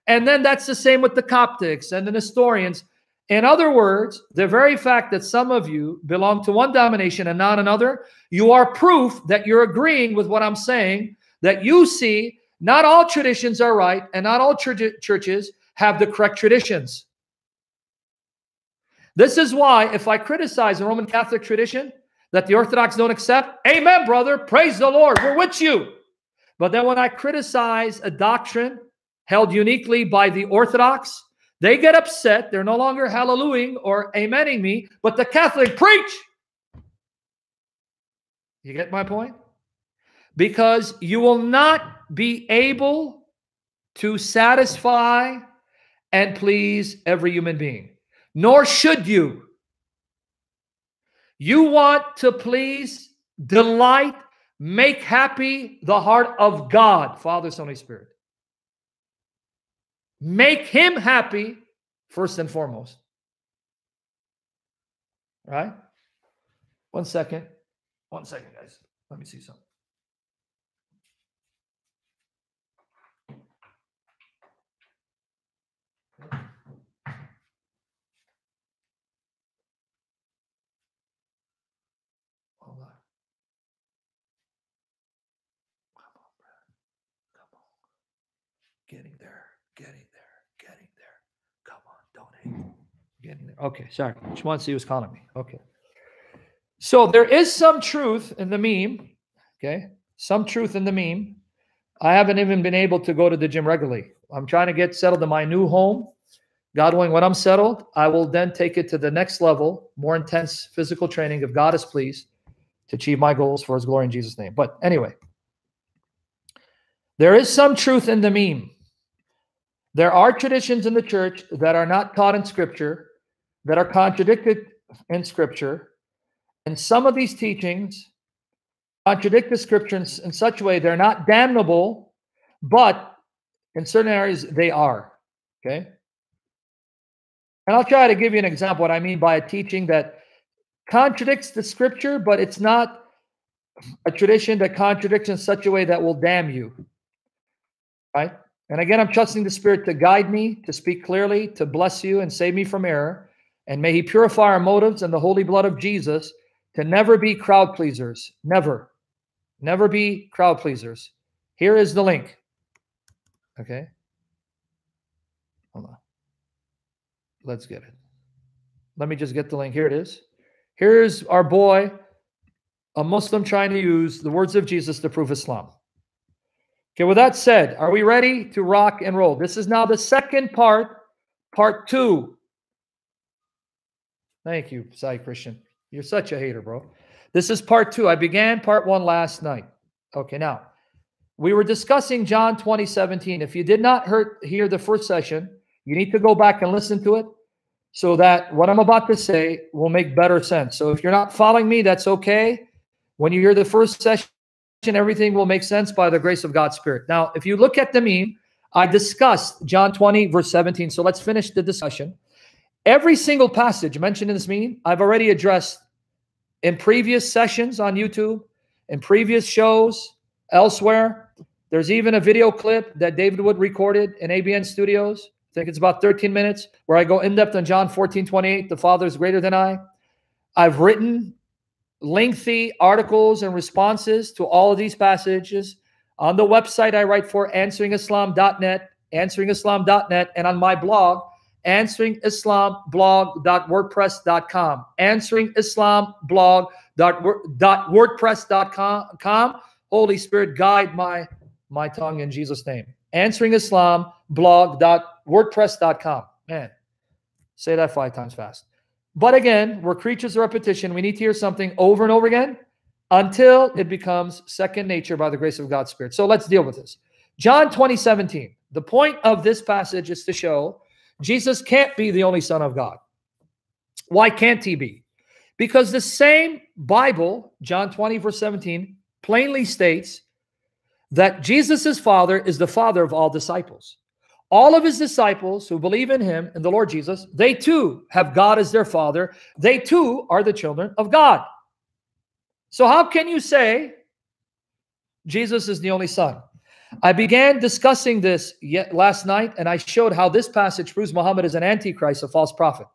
And then that's the same with the Coptics and the Nestorians. In other words, the very fact that some of you belong to one domination and not another, you are proof that you're agreeing with what I'm saying that you see not all traditions are right and not all churches have the correct traditions. This is why, if I criticize the Roman Catholic tradition that the Orthodox don't accept, amen, brother, praise the Lord, we're with you. But then when I criticize a doctrine held uniquely by the Orthodox, they get upset. They're no longer hallelujahing or amening me, but the Catholic preach. You get my point? Because you will not be able to satisfy and please every human being, nor should you. You want to please, delight, make happy the heart of God, Father, Son, Holy Spirit. Make him happy first and foremost. Right? One second. One second, guys. Let me see something. Come on. Come on. Getting there. Getting there. Getting there. Come on. Don't hate. Getting there. Okay. Sorry. See who's calling me. Okay. So there is some truth in the meme. Okay. Some truth in the meme. I haven't even been able to go to the gym regularly. I'm trying to get settled in my new home. God willing, when I'm settled, I will then take it to the next level, more intense physical training, if God is pleased, to achieve my goals for his glory in Jesus' name. But anyway, there is some truth in the meme. There are traditions in the church that are not taught in scripture, that are contradicted in scripture. And some of these teachings contradict the scriptures in such a way they're not damnable, but in certain areas they are. Okay. And I'll try to give you an example what I mean by a teaching that contradicts the scripture, but it's not a tradition that contradicts in such a way that will damn you. Right? And again, I'm trusting the Spirit to guide me, to speak clearly, to bless you and save me from error. And may He purify our motives and the holy blood of Jesus to never be crowd pleasers. Never. Never be crowd pleasers. Here is the link. Okay. Hold on. Let's get it. Let me just get the link. Here it is. Here's our boy, a Muslim trying to use the words of Jesus to prove Islam. Okay, with that said, are we ready to rock and roll? This is now the second part, part two. Thank you, Sai Christian. You're such a hater, bro. This is part two. I began part one last night. Okay, now we were discussing John 20, 17. If you did not hear the first session, you need to go back and listen to it so that what I'm about to say will make better sense. So if you're not following me, that's okay. When you hear the first session, everything will make sense by the grace of God's Spirit. Now, if you look at the meme, I discussed John 20, verse 17. So let's finish the discussion. Every single passage mentioned in this meme, I've already addressed in previous sessions on YouTube, in previous shows, elsewhere. There's even a video clip that David Wood recorded in ABN Studios I think it's about 13 minutes where I go in depth on John 14, 28. The Father is greater than I. I've written lengthy articles and responses to all of these passages on the website I write for, answeringislam.net, answeringislam.net, and on my blog, answeringislamblog.wordpress.com, answeringislamblog.wordpress.com. Holy Spirit, guide my my tongue in Jesus' name. Answering Islam blog.wordpress.com. Man, say that five times fast. But again, we're creatures of repetition. We need to hear something over and over again until it becomes second nature by the grace of God's Spirit. So let's deal with this. John 20, 17. The point of this passage is to show Jesus can't be the only Son of God. Why can't he be? Because the same Bible, John 20, verse 17, plainly states that Jesus' Father is the Father of all disciples all of his disciples who believe in him and the Lord Jesus, they too have God as their father. They too are the children of God. So, how can you say Jesus is the only son? I began discussing this last night, and I showed how this passage proves Muhammad is an antichrist, a false prophet.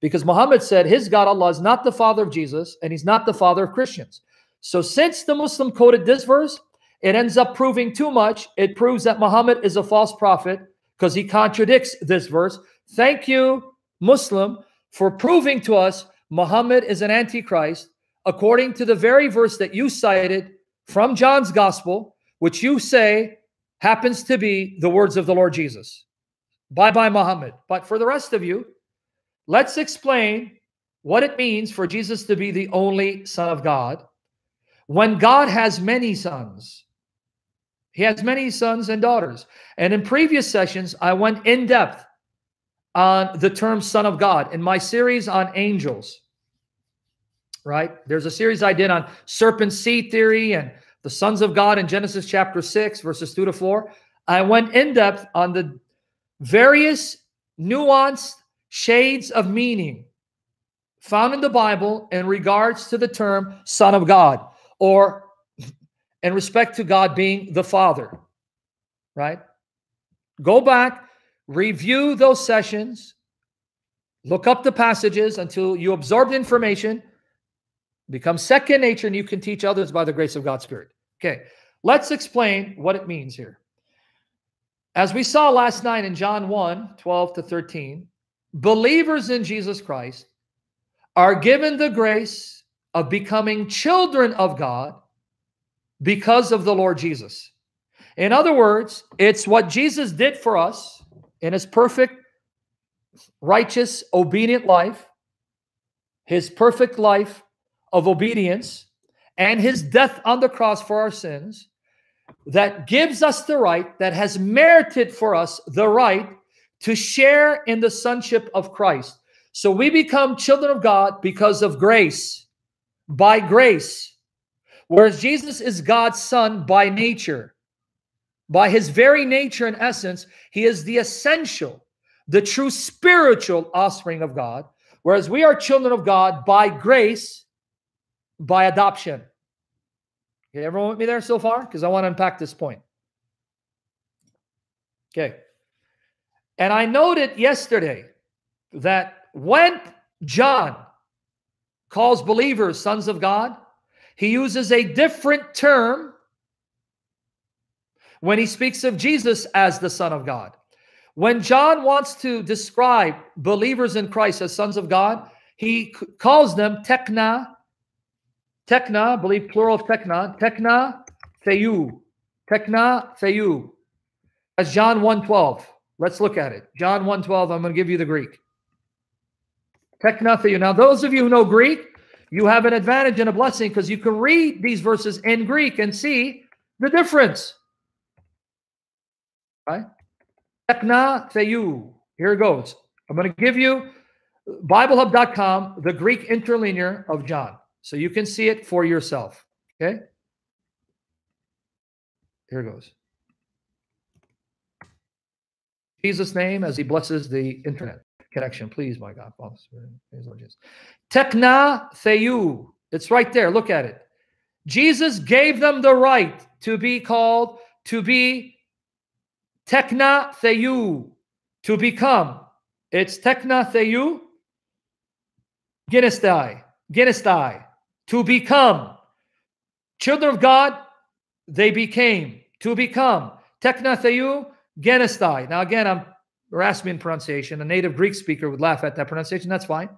Because Muhammad said his God Allah is not the father of Jesus, and he's not the father of Christians. So, since the Muslim quoted this verse, it ends up proving too much. It proves that Muhammad is a false prophet because he contradicts this verse. Thank you, Muslim, for proving to us Muhammad is an antichrist according to the very verse that you cited from John's gospel, which you say happens to be the words of the Lord Jesus. Bye bye, Muhammad. But for the rest of you, let's explain what it means for Jesus to be the only Son of God when God has many sons. He has many sons and daughters. And in previous sessions, I went in depth on the term Son of God in my series on angels. Right? There's a series I did on serpent seed theory and the sons of God in Genesis chapter 6, verses 2 to 4. I went in depth on the various nuanced shades of meaning found in the Bible in regards to the term Son of God or in respect to God being the Father, right? Go back, review those sessions, look up the passages until you absorb the information, become second nature, and you can teach others by the grace of God's Spirit. Okay, let's explain what it means here. As we saw last night in John 1 12 to 13, believers in Jesus Christ are given the grace of becoming children of God because of the Lord Jesus. In other words, it's what Jesus did for us in his perfect, righteous, obedient life, his perfect life of obedience, and his death on the cross for our sins that gives us the right, that has merited for us the right to share in the sonship of Christ. So we become children of God because of grace, by grace. Whereas Jesus is God's son by nature. By his very nature and essence, he is the essential, the true spiritual offspring of God. Whereas we are children of God by grace, by adoption. Okay, everyone with me there so far? Because I want to unpack this point. Okay. And I noted yesterday that when John calls believers sons of God, he uses a different term when he speaks of Jesus as the Son of God. When John wants to describe believers in Christ as sons of God, he calls them tekna Tekna, I believe plural of tekna. Tekna theou. Tekna theou. That's John 1.12. Let's look at it. John 1.12, I'm going to give you the Greek. Tekna theou. Now, those of you who know Greek, you have an advantage and a blessing because you can read these verses in Greek and see the difference. Right? Tekna theou. Here it goes. I'm going to give you BibleHub.com, the Greek interlinear of John. So you can see it for yourself. Okay. Here it goes. Jesus' name as he blesses the internet connection. Please, my God. Tekna theou. It's right there. Look at it. Jesus gave them the right to be called, to be tekna theou, to become. It's tekna theou, ginestai, ginestai to become. Children of God, they became. To become. Teknatheu genestai. Now, again, I'm Erasmian pronunciation. A native Greek speaker would laugh at that pronunciation. That's fine.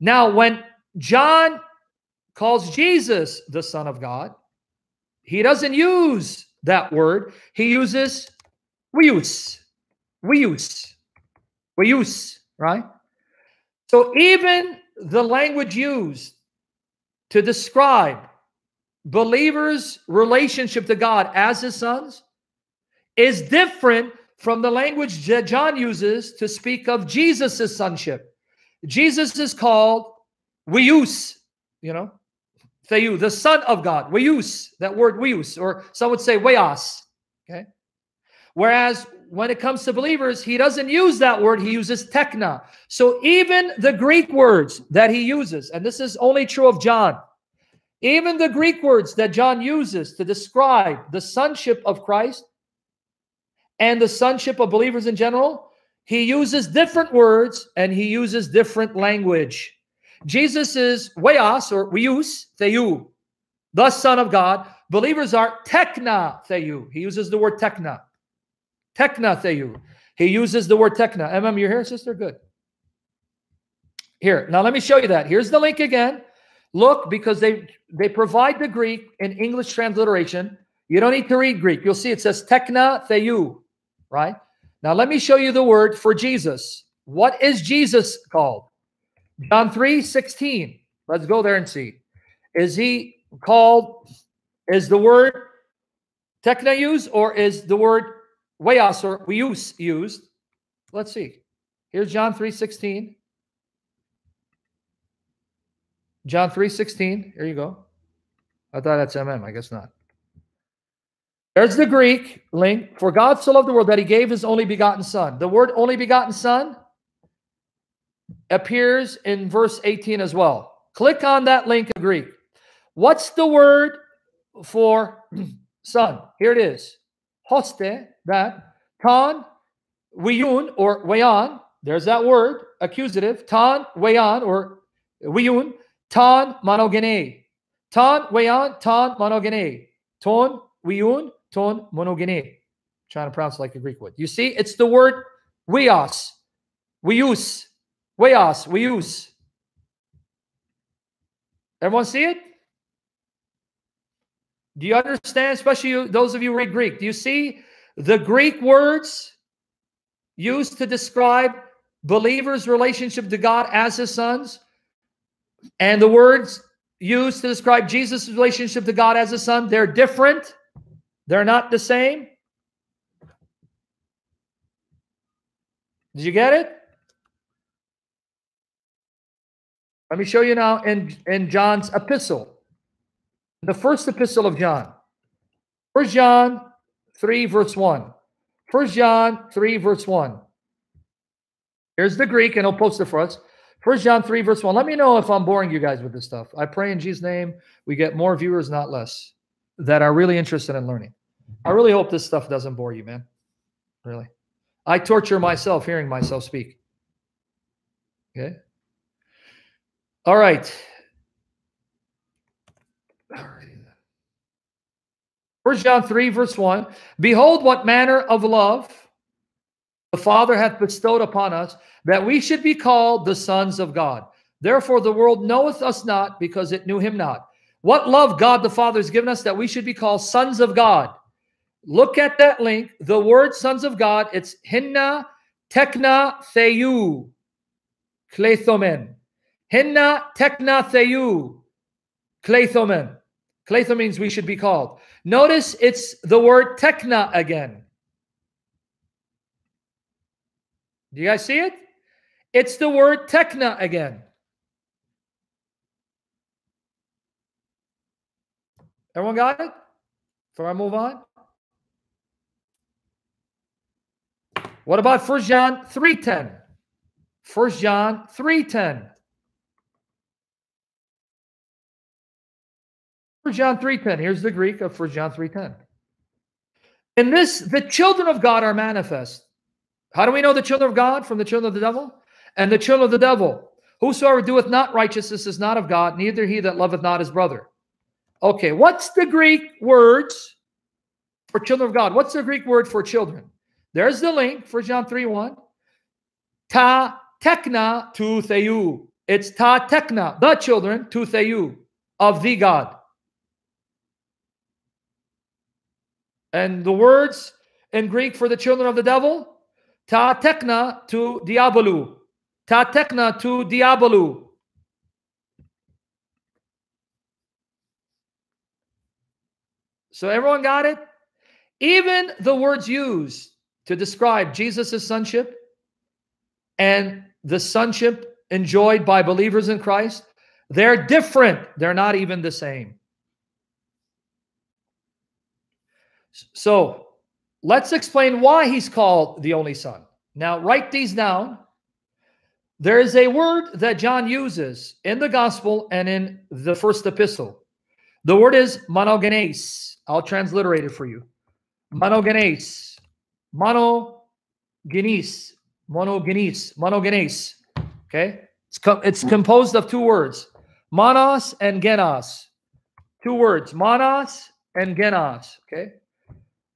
Now, when John calls Jesus the Son of God, he doesn't use that word. He uses weus. Weus. Weus, right? So even the language used to describe believers' relationship to God as his sons is different from the language John uses to speak of Jesus' sonship. Jesus is called Weus, you know, Theou, the Son of God. Weus, that word Weus, or some would say Weos. Okay. Whereas when it comes to believers, he doesn't use that word, he uses tekna. So even the Greek words that he uses, and this is only true of John, even the Greek words that John uses to describe the sonship of Christ and the sonship of believers in general, he uses different words and he uses different language. Jesus is weos or weus, theou, the you, the Son of God. Believers are tekna theou. He uses the word tekna. Tekna theou. He uses the word tekna. MM, you're here, sister? Good. Here, now let me show you that. Here's the link again. Look, because they they provide the Greek in English transliteration. You don't need to read Greek. You'll see it says tekna theou, right? Now let me show you the word for Jesus. What is Jesus called? John 3 16. Let's go there and see. Is he called, is the word used, or is the word weos or weus used? Let's see. Here's John 3 16. John 3 16. Here you go. I thought that's MM. I guess not. There's the Greek link. For God so loved the world that he gave his only begotten son. The word only begotten son appears in verse 18 as well. Click on that link Greek. What's the word for <clears throat> son? Here it is. Hoste, that. Tan, wiyun, or weon. There's that word, accusative. Tan, weon, or wiyun. Ton, monogene. Ton, weon, ton, monogene. Ton, wiyun, ton, monogene. Trying to pronounce like a Greek word. You see, it's the word weos. We use Weos, we use. Everyone see it? Do you understand, especially you, those of you who read Greek? Do you see the Greek words used to describe believers' relationship to God as his sons? And the words used to describe Jesus' relationship to God as a son, they're different. They're not the same. Did you get it? Let me show you now in, in John's epistle, the first epistle of John. First John 3, verse 1. First John 3, verse 1. Here's the Greek, and I'll post it for us. First John 3, verse 1. Let me know if I'm boring you guys with this stuff. I pray in Jesus' name we get more viewers, not less, that are really interested in learning. I really hope this stuff doesn't bore you, man. Really. I torture myself hearing myself speak. Okay. All right. First John 3, verse 1. Behold, what manner of love the Father hath bestowed upon us, that we should be called the sons of God. Therefore, the world knoweth us not because it knew him not. What love God the Father has given us that we should be called sons of God. Look at that link. The word sons of God, it's hinna tekna theou klethomen. Hinna tekna theou. Klethomen. Kletho means we should be called. Notice it's the word tekna again. Do you guys see it? It's the word tekna again. Everyone got it? Before I move on? What about First John 3.10? First John 3.10. For John 3.10, here's the Greek of 1 John 3.10. In this, the children of God are manifest. How do we know the children of God from the children of the devil? And the children of the devil. Whosoever doeth not righteousness is not of God, neither he that loveth not his brother. Okay, what's the Greek words for children of God? What's the Greek word for children? There's the link for John 3 1. Ta tekna to theou. It's ta tekna, the children, to theou, of the God. And the words in Greek for the children of the devil, ta tekna to diabolou. Ta tekna to diabolou. So everyone got it? Even the words used to describe Jesus' sonship and the sonship enjoyed by believers in Christ, they're different. They're not even the same. So let's explain why he's called the only son. Now, write these down. There is a word that John uses in the gospel and in the first epistle. The word is monogenes. I'll transliterate it for you. Monogenes. Monogenes. Monogenes. Monogenes. Okay? It's, it's composed of two words. Monos and genos. Two words. Monos and genos. Okay?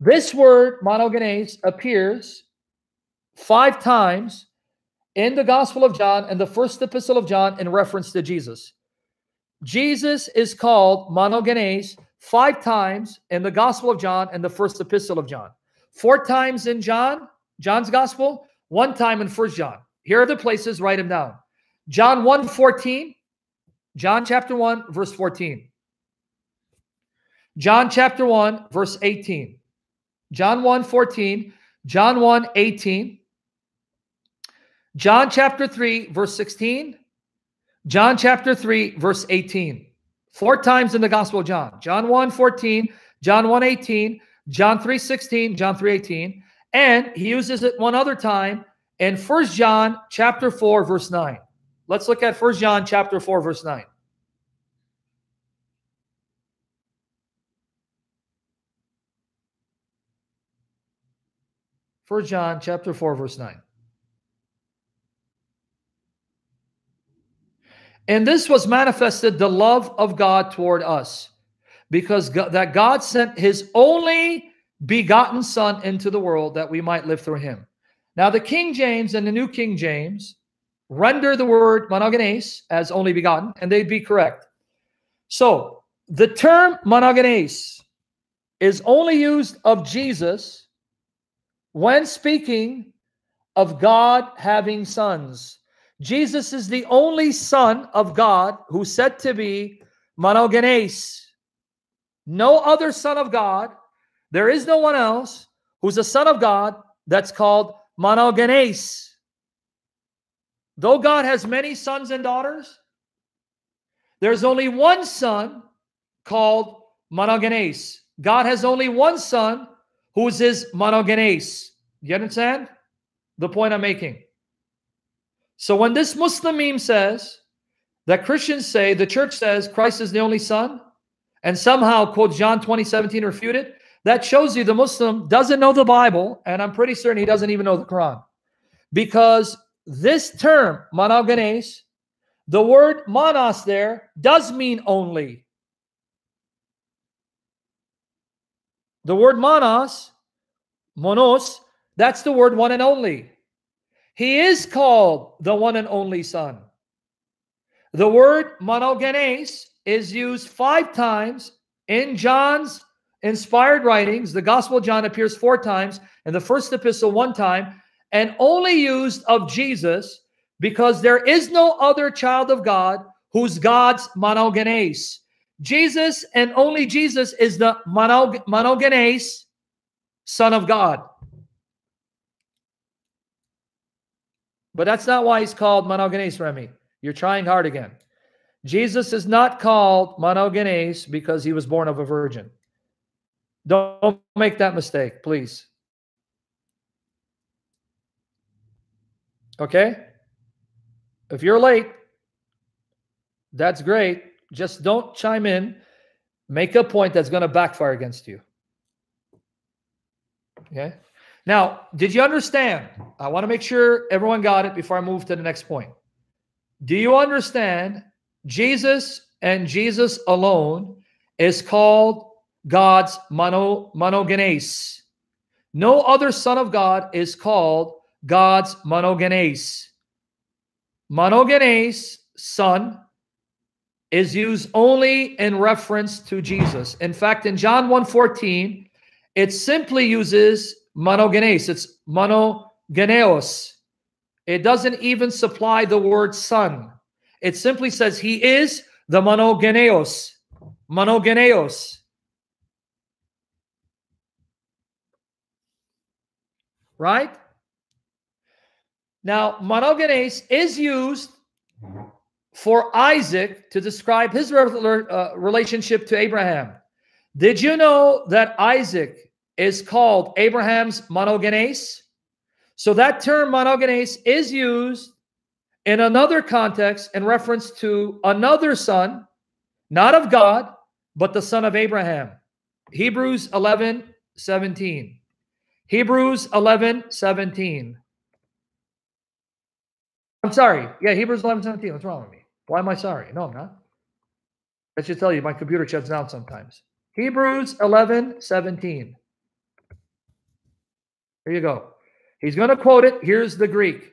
This word, monogenes, appears five times in the Gospel of John and the first epistle of John in reference to Jesus. Jesus is called monogenes five times in the Gospel of John and the first epistle of John. Four times in John, John's Gospel, one time in First John. Here are the places, write them down. John 1 14, John chapter 1, verse 14. John chapter 1, verse 18. John 1 14, John 1 18. John chapter 3, verse 16. John chapter 3, verse 18. Four times in the Gospel of John. John 1 14, John 1 18, John 3 16, John 3 18. And he uses it one other time in First John chapter 4, verse 9. Let's look at First John chapter 4, verse 9. First John chapter 4, verse 9. And this was manifested the love of God toward us, because God, that God sent his only begotten Son into the world that we might live through him. Now, the King James and the New King James render the word monogenes as only begotten, and they'd be correct. So, the term monogenes is only used of Jesus when speaking of God having sons. Jesus is the only Son of God who said to be monogenes. No other Son of God, there is no one else who's a Son of God that's called monogenes. Though God has many sons and daughters, there's only one Son called monogenes. God has only one Son who is his monogenes. You understand the point I'm making? So when this Muslim meme says that Christians say, the church says Christ is the only son, and somehow quote John 20, 17 refuted, that shows you the Muslim doesn't know the Bible, and I'm pretty certain he doesn't even know the Quran. Because this term, monogenes, the word monos there does mean only. The word monos, monos, that's the word one and only. He is called the one and only Son. The word monogenes is used five times in John's inspired writings. The Gospel of John appears four times, and the first epistle one time, and only used of Jesus because there is no other child of God who's God's monogenes. Jesus and only Jesus is the monogenes Son of God. But that's not why he's called monogenes, Remy. You're trying hard again. Jesus is not called monogenes because he was born of a virgin. Don't make that mistake, please. Okay? If you're late, that's great. Just don't chime in. Make a point that's going to backfire against you. Okay? Now, did you understand? I want to make sure everyone got it before I move to the next point. Do you understand Jesus and Jesus alone is called God's mono, monogenes? No other son of God is called God's monogenes. Monogenes, son, is used only in reference to Jesus. In fact, in John 1:14, it simply uses monogenes. It's monogeneos. It doesn't even supply the word son. It simply says he is the monogeneos. Monogeneos. Right? Now, monogenes is used for Isaac to describe his uh, relationship to Abraham. Did you know that Isaac is called Abraham's monogenes. So that term monogenes is used in another context in reference to another son, not of God, but the son of Abraham. Hebrews 11, 17. Hebrews 11, 17. I'm sorry. Yeah, Hebrews 11, 17. What's wrong with me? Why am I sorry? No, I'm not. I should tell you, my computer shuts down sometimes. Hebrews 11, 17. Here you go. He's going to quote it. Here's the Greek.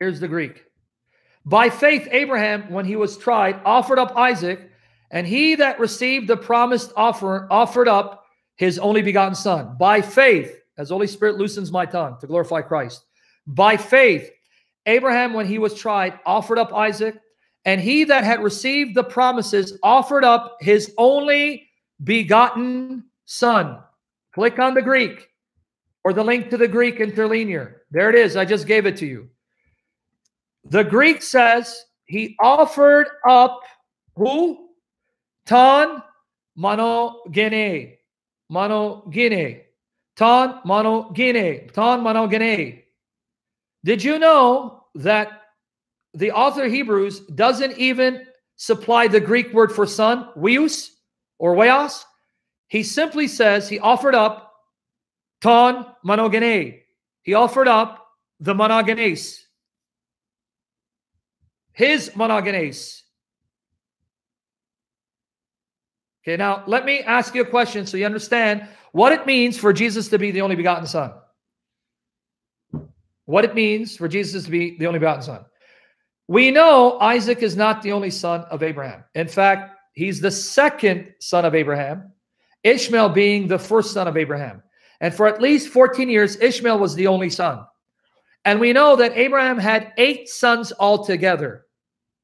Here's the Greek. By faith, Abraham, when he was tried, offered up Isaac, and he that received the promised offer offered up his only begotten son. By faith, as Holy Spirit loosens my tongue to glorify Christ. By faith, Abraham, when he was tried, offered up Isaac, and he that had received the promises offered up his only begotten son. Click on the Greek or the link to the Greek interlinear. There it is. I just gave it to you. The Greek says he offered up who? Ton monogene. Monogene. Ton monogene. Ton monogene. Did you know that the author of Hebrews doesn't even supply the Greek word for son, weus or weos? He simply says he offered up ton monogene. He offered up the monogenes his monogenes. Okay, now let me ask you a question so you understand what it means for Jesus to be the only begotten Son. What it means for Jesus to be the only begotten Son. We know Isaac is not the only son of Abraham. In fact, he's the second son of Abraham, Ishmael being the first son of Abraham. And for at least 14 years, Ishmael was the only son. And we know that Abraham had eight sons altogether.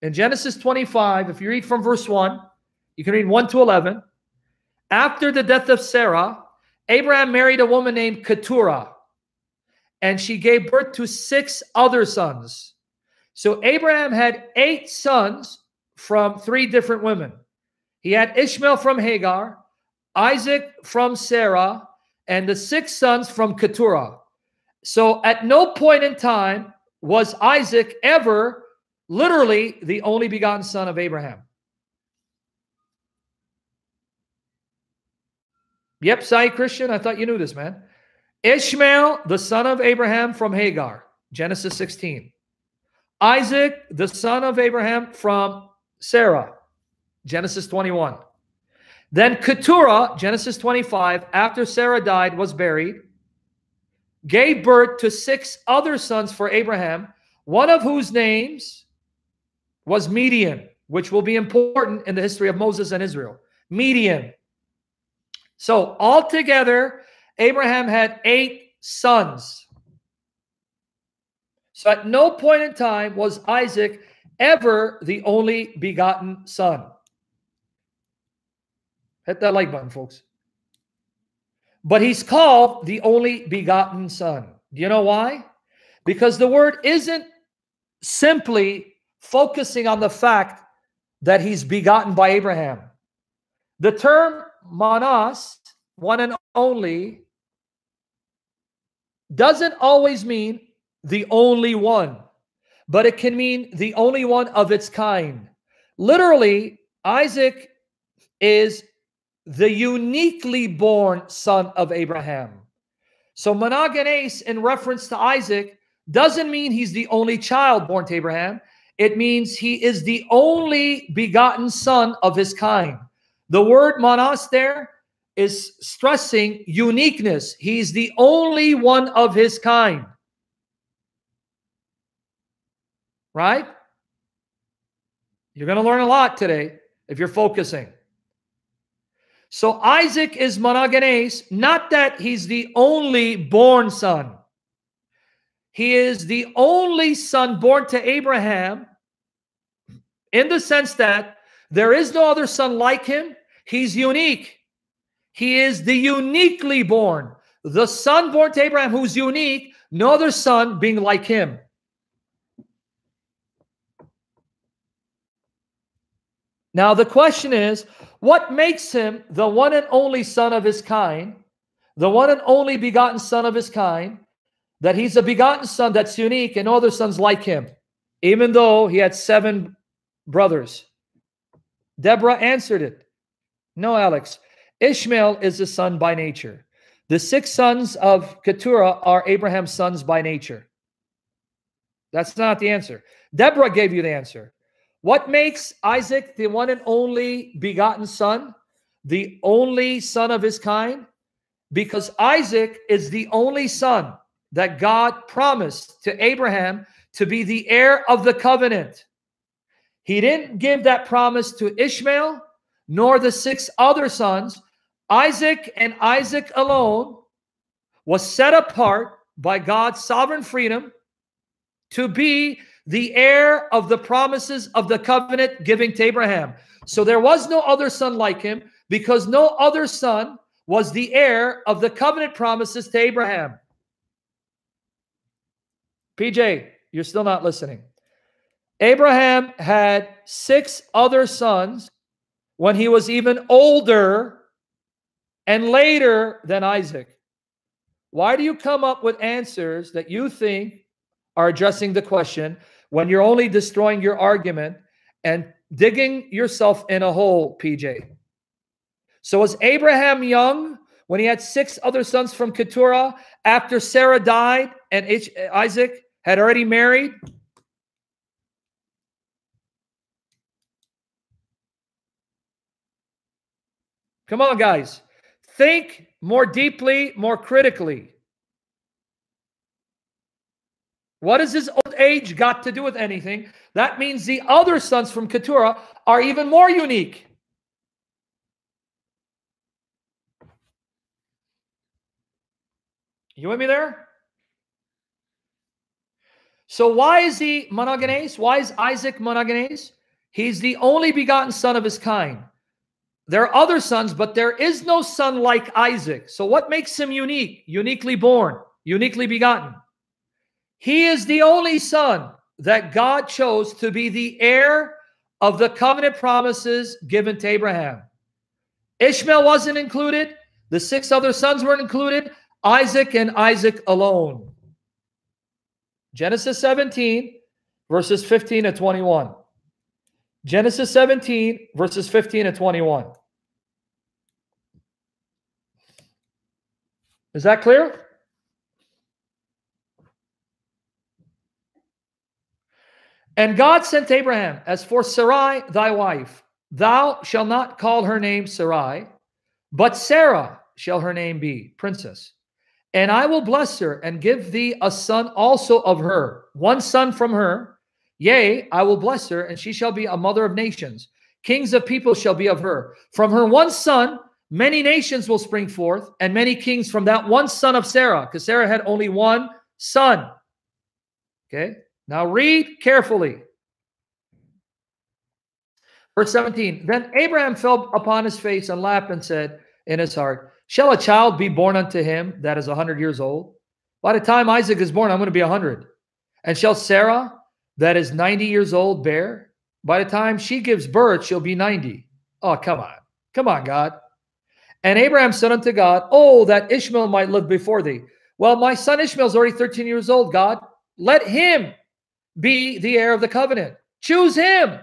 In Genesis 25, if you read from verse 1, you can read 1 to 11. After the death of Sarah, Abraham married a woman named Keturah, and she gave birth to six other sons. So Abraham had eight sons from three different women. He had Ishmael from Hagar, Isaac from Sarah, and the six sons from Keturah. So at no point in time was Isaac ever literally the only begotten son of Abraham. Yep, Sai Christian, I thought you knew this, man. Ishmael, the son of Abraham from Hagar, Genesis 16. Isaac, the son of Abraham from Sarah, Genesis 21. Then Keturah, Genesis 25, after Sarah died, was buried gave birth to six other sons for Abraham, one of whose names was Midian, which will be important in the history of Moses and Israel. Midian. So altogether, Abraham had eight sons. So at no point in time was Isaac ever the only begotten son. Hit that like button, folks. But he's called the only begotten son. Do you know why? Because the word isn't simply focusing on the fact that he's begotten by Abraham. The term monos, one and only, doesn't always mean the only one, but it can mean the only one of its kind. Literally, Isaac is the uniquely born son of Abraham. So monogenes in reference to Isaac doesn't mean he's the only child born to Abraham. It means he is the only begotten son of his kind. The word monos there is stressing uniqueness. He's the only one of his kind. Right? You're going to learn a lot today if you're focusing. So Isaac is monogenes, not that he's the only born son. He is the only son born to Abraham in the sense that there is no other son like him. He's unique. He is the uniquely born, the son born to Abraham who's unique, no other son being like him. Now, the question is what makes him the one and only son of his kind, the one and only begotten son of his kind, that he's a begotten son that's unique and no other sons like him, even though he had seven brothers? Deborah answered it. No, Alex. Ishmael is a son by nature. The six sons of Keturah are Abraham's sons by nature. That's not the answer. Deborah gave you the answer. What makes Isaac the one and only begotten son, the only son of his kind? Because Isaac is the only son that God promised to Abraham to be the heir of the covenant. He didn't give that promise to Ishmael nor the six other sons. Isaac and Isaac alone was set apart by God's sovereign freedom to be the heir of the promises of the covenant giving to Abraham. So there was no other son like him because no other son was the heir of the covenant promises to Abraham. PJ, you're still not listening. Abraham had six other sons when he was even older and later than Isaac. Why do you come up with answers that you think are addressing the question when you're only destroying your argument and digging yourself in a hole, PJ? So was Abraham young when he had six other sons from Keturah after Sarah died and Isaac had already married? Come on, guys. Think more deeply, more critically. What has his old age got to do with anything? That means the other sons from Keturah are even more unique. You with me there? So why is he monogenes? Why is Isaac monogenes? He's the only begotten son of his kind. There are other sons, but there is no son like Isaac. So, what makes him unique? Uniquely born, uniquely begotten. He is the only son that God chose to be the heir of the covenant promises given to Abraham. Ishmael wasn't included, the six other sons weren't included, Isaac and Isaac alone. Genesis 17, verses 15 to 21. Genesis 17, verses 15 to 21. Is that clear? And God sent Abraham, as for Sarai, thy wife, thou shalt not call her name Sarai, but Sarah shall her name be, princess. And I will bless her and give thee a son also of her, one son from her. Yea, I will bless her, and she shall be a mother of nations. Kings of people shall be of her. From her one son Many nations will spring forth, and many kings from that one son of Sarah, because Sarah had only one son. Okay, now read carefully. Verse 17 Then Abraham fell upon his face and laughed and said in his heart, Shall a child be born unto him that is a hundred years old? By the time Isaac is born, I'm going to be a hundred. And shall Sarah, that is 90 years old, bear? By the time she gives birth, she'll be 90. Oh, come on. Come on, God. And Abraham said unto God, Oh, that Ishmael might live before thee. Well, my son Ishmael is already 13 years old, God. Let him be the heir of the covenant. Choose him.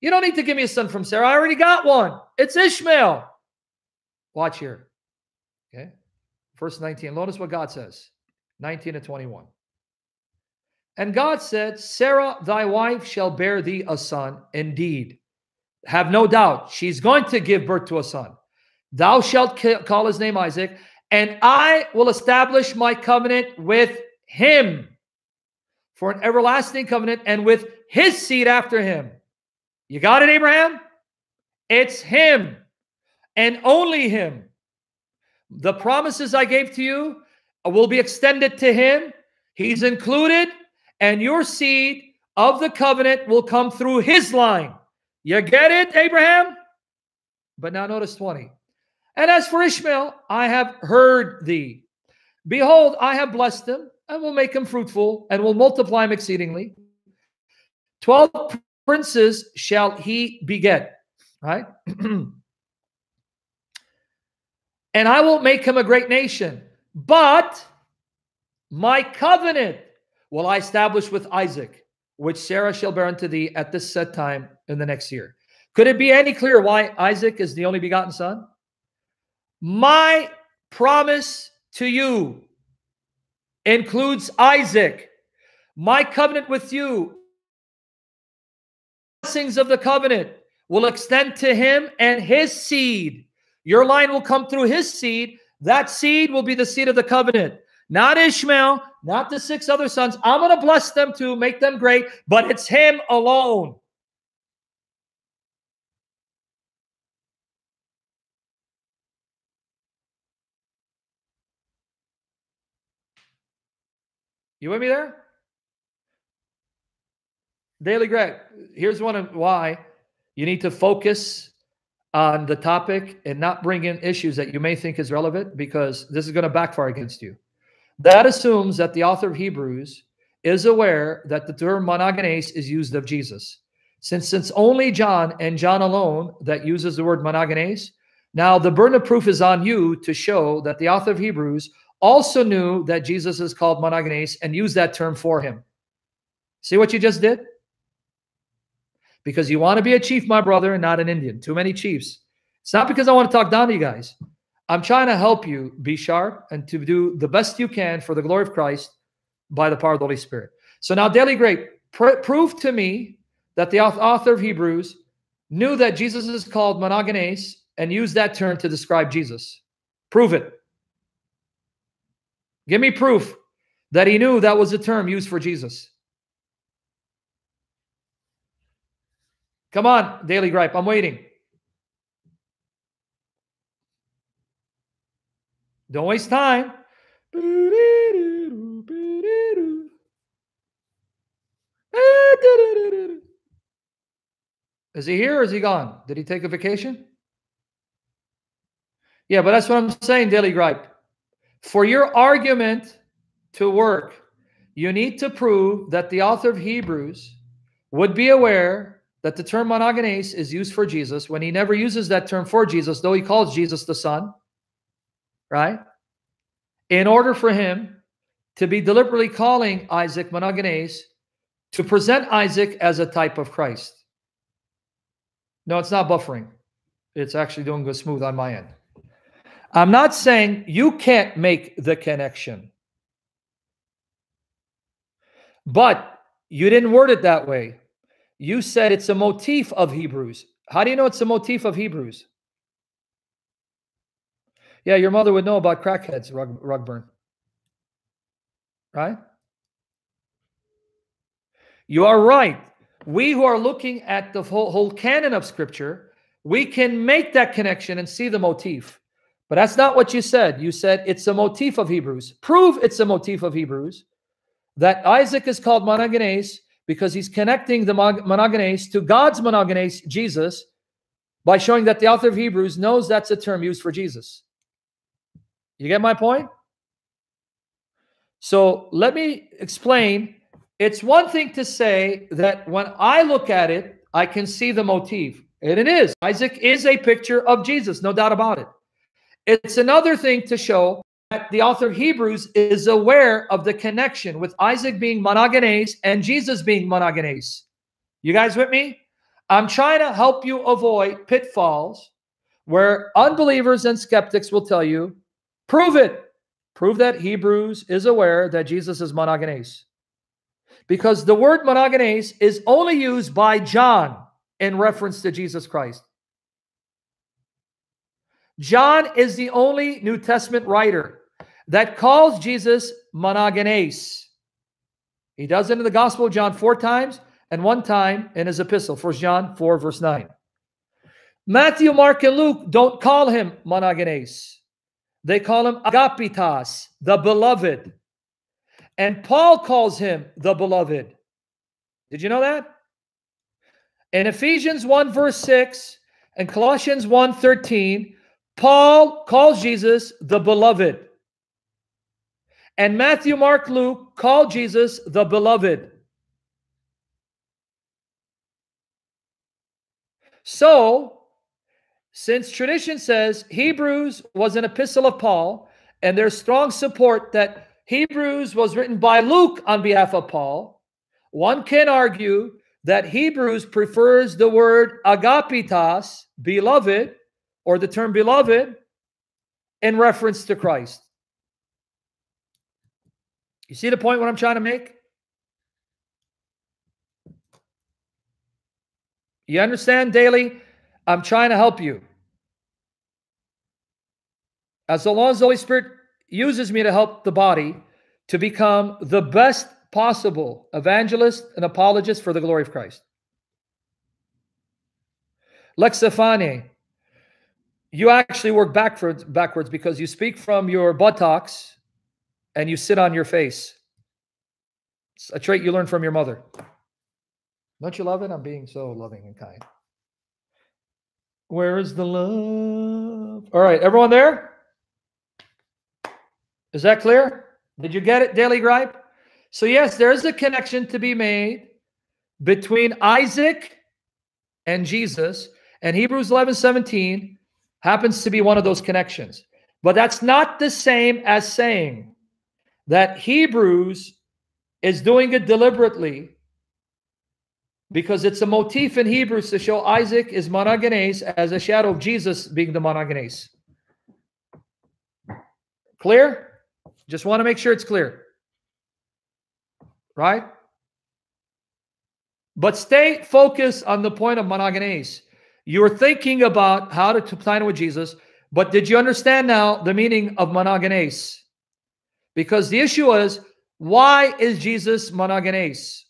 You don't need to give me a son from Sarah. I already got one. It's Ishmael. Watch here. Okay. Verse 19. Notice what God says 19 to 21. And God said, Sarah, thy wife, shall bear thee a son. Indeed. Have no doubt, she's going to give birth to a son. Thou shalt call his name Isaac, and I will establish my covenant with him for an everlasting covenant and with his seed after him. You got it, Abraham? It's him and only him. The promises I gave to you will be extended to him. He's included, and your seed of the covenant will come through his line. You get it, Abraham? But now notice 20. And as for Ishmael, I have heard thee. Behold, I have blessed him, and will make him fruitful, and will multiply him exceedingly. Twelve princes shall he beget, right? <clears throat> and I will make him a great nation. But my covenant will I establish with Isaac, which Sarah shall bear unto thee at this set time in the next year. Could it be any clearer why Isaac is the only begotten son? My promise to you includes Isaac. My covenant with you, blessings of the covenant will extend to him and his seed. Your line will come through his seed. That seed will be the seed of the covenant. not Ishmael, not the six other sons. I'm going to bless them too, make them great, but it's him alone. You with me there? Daily Greg, here's one of why you need to focus on the topic and not bring in issues that you may think is relevant because this is going to backfire against you. That assumes that the author of Hebrews is aware that the term monogenes is used of Jesus. Since since only John and John alone that uses the word monogenes, now the burden of proof is on you to show that the author of Hebrews also knew that Jesus is called monogenes and used that term for him. See what you just did? Because you want to be a chief, my brother, and not an Indian. Too many chiefs. It's not because I want to talk down to you guys. I'm trying to help you be sharp and to do the best you can for the glory of Christ by the power of the Holy Spirit. So now, Daily Great, pr- prove to me that the author of Hebrews knew that Jesus is called monogenes and used that term to describe Jesus. Prove it. Give me proof that he knew that was a term used for Jesus. Come on, Daily Gripe. I'm waiting. Don't waste time. Is he here or is he gone? Did he take a vacation? Yeah, but that's what I'm saying, Daily Gripe. For your argument to work, you need to prove that the author of Hebrews would be aware that the term monogenes is used for Jesus when he never uses that term for Jesus, though he calls Jesus the Son, right? In order for him to be deliberately calling Isaac monogenes to present Isaac as a type of Christ. No, it's not buffering. It's actually doing good smooth on my end. I'm not saying you can't make the connection. But you didn't word it that way. You said it's a motif of Hebrews. How do you know it's a motif of Hebrews? Yeah, your mother would know about crackheads, Rug, Rugburn. Right? You are right. We who are looking at the whole, whole canon of Scripture, we can make that connection and see the motif. But that's not what you said. You said it's a motif of Hebrews. Prove it's a motif of Hebrews that Isaac is called monogenes because he's connecting the monogenes to God's monogenes, Jesus, by showing that the author of Hebrews knows that's a term used for Jesus. You get my point? So let me explain. It's one thing to say that when I look at it, I can see the motif. And it is. Isaac is a picture of Jesus, no doubt about it. It's another thing to show that the author of Hebrews is aware of the connection with Isaac being monogenes and Jesus being monogenes. You guys with me? I'm trying to help you avoid pitfalls where unbelievers and skeptics will tell you, prove it. Prove that Hebrews is aware that Jesus is monogenes. Because the word monogenes is only used by John in reference to Jesus Christ. John is the only New Testament writer that calls Jesus monogenes. He does it in the Gospel of John four times and one time in his epistle, 1 John 4, verse 9. Matthew, Mark, and Luke don't call him monogenes. They call him agapitas, the beloved. And Paul calls him the beloved. Did you know that? In Ephesians 1, verse 6 and Colossians 1, 13, Paul calls Jesus the beloved. And Matthew, Mark, Luke call Jesus the beloved. So, since tradition says Hebrews was an epistle of Paul, and there's strong support that Hebrews was written by Luke on behalf of Paul, one can argue that Hebrews prefers the word agapitas, beloved, or the term beloved in reference to Christ. You see the point what I'm trying to make? You understand, Daily? I'm trying to help you. As long as the Holy Spirit, uses me to help the body to become the best possible evangelist and apologist for the glory of Christ. Lexifane, you actually work backwards backwards because you speak from your buttocks and you sit on your face. It's a trait you learned from your mother. Don't you love it? I'm being so loving and kind. Where is the love? All right, everyone there? Is that clear? Did you get it, Daily Gripe? So, yes, there's a connection to be made between Isaac and Jesus, and Hebrews 11 17 happens to be one of those connections. But that's not the same as saying that Hebrews is doing it deliberately because it's a motif in Hebrews to show Isaac is monogenes as a shadow of Jesus being the monogenes. Clear? Just want to make sure it's clear. Right? But stay focused on the point of monogenes. You're thinking about how to plan with Jesus, but did you understand now the meaning of monogenes? Because the issue is, why is Jesus monogenes?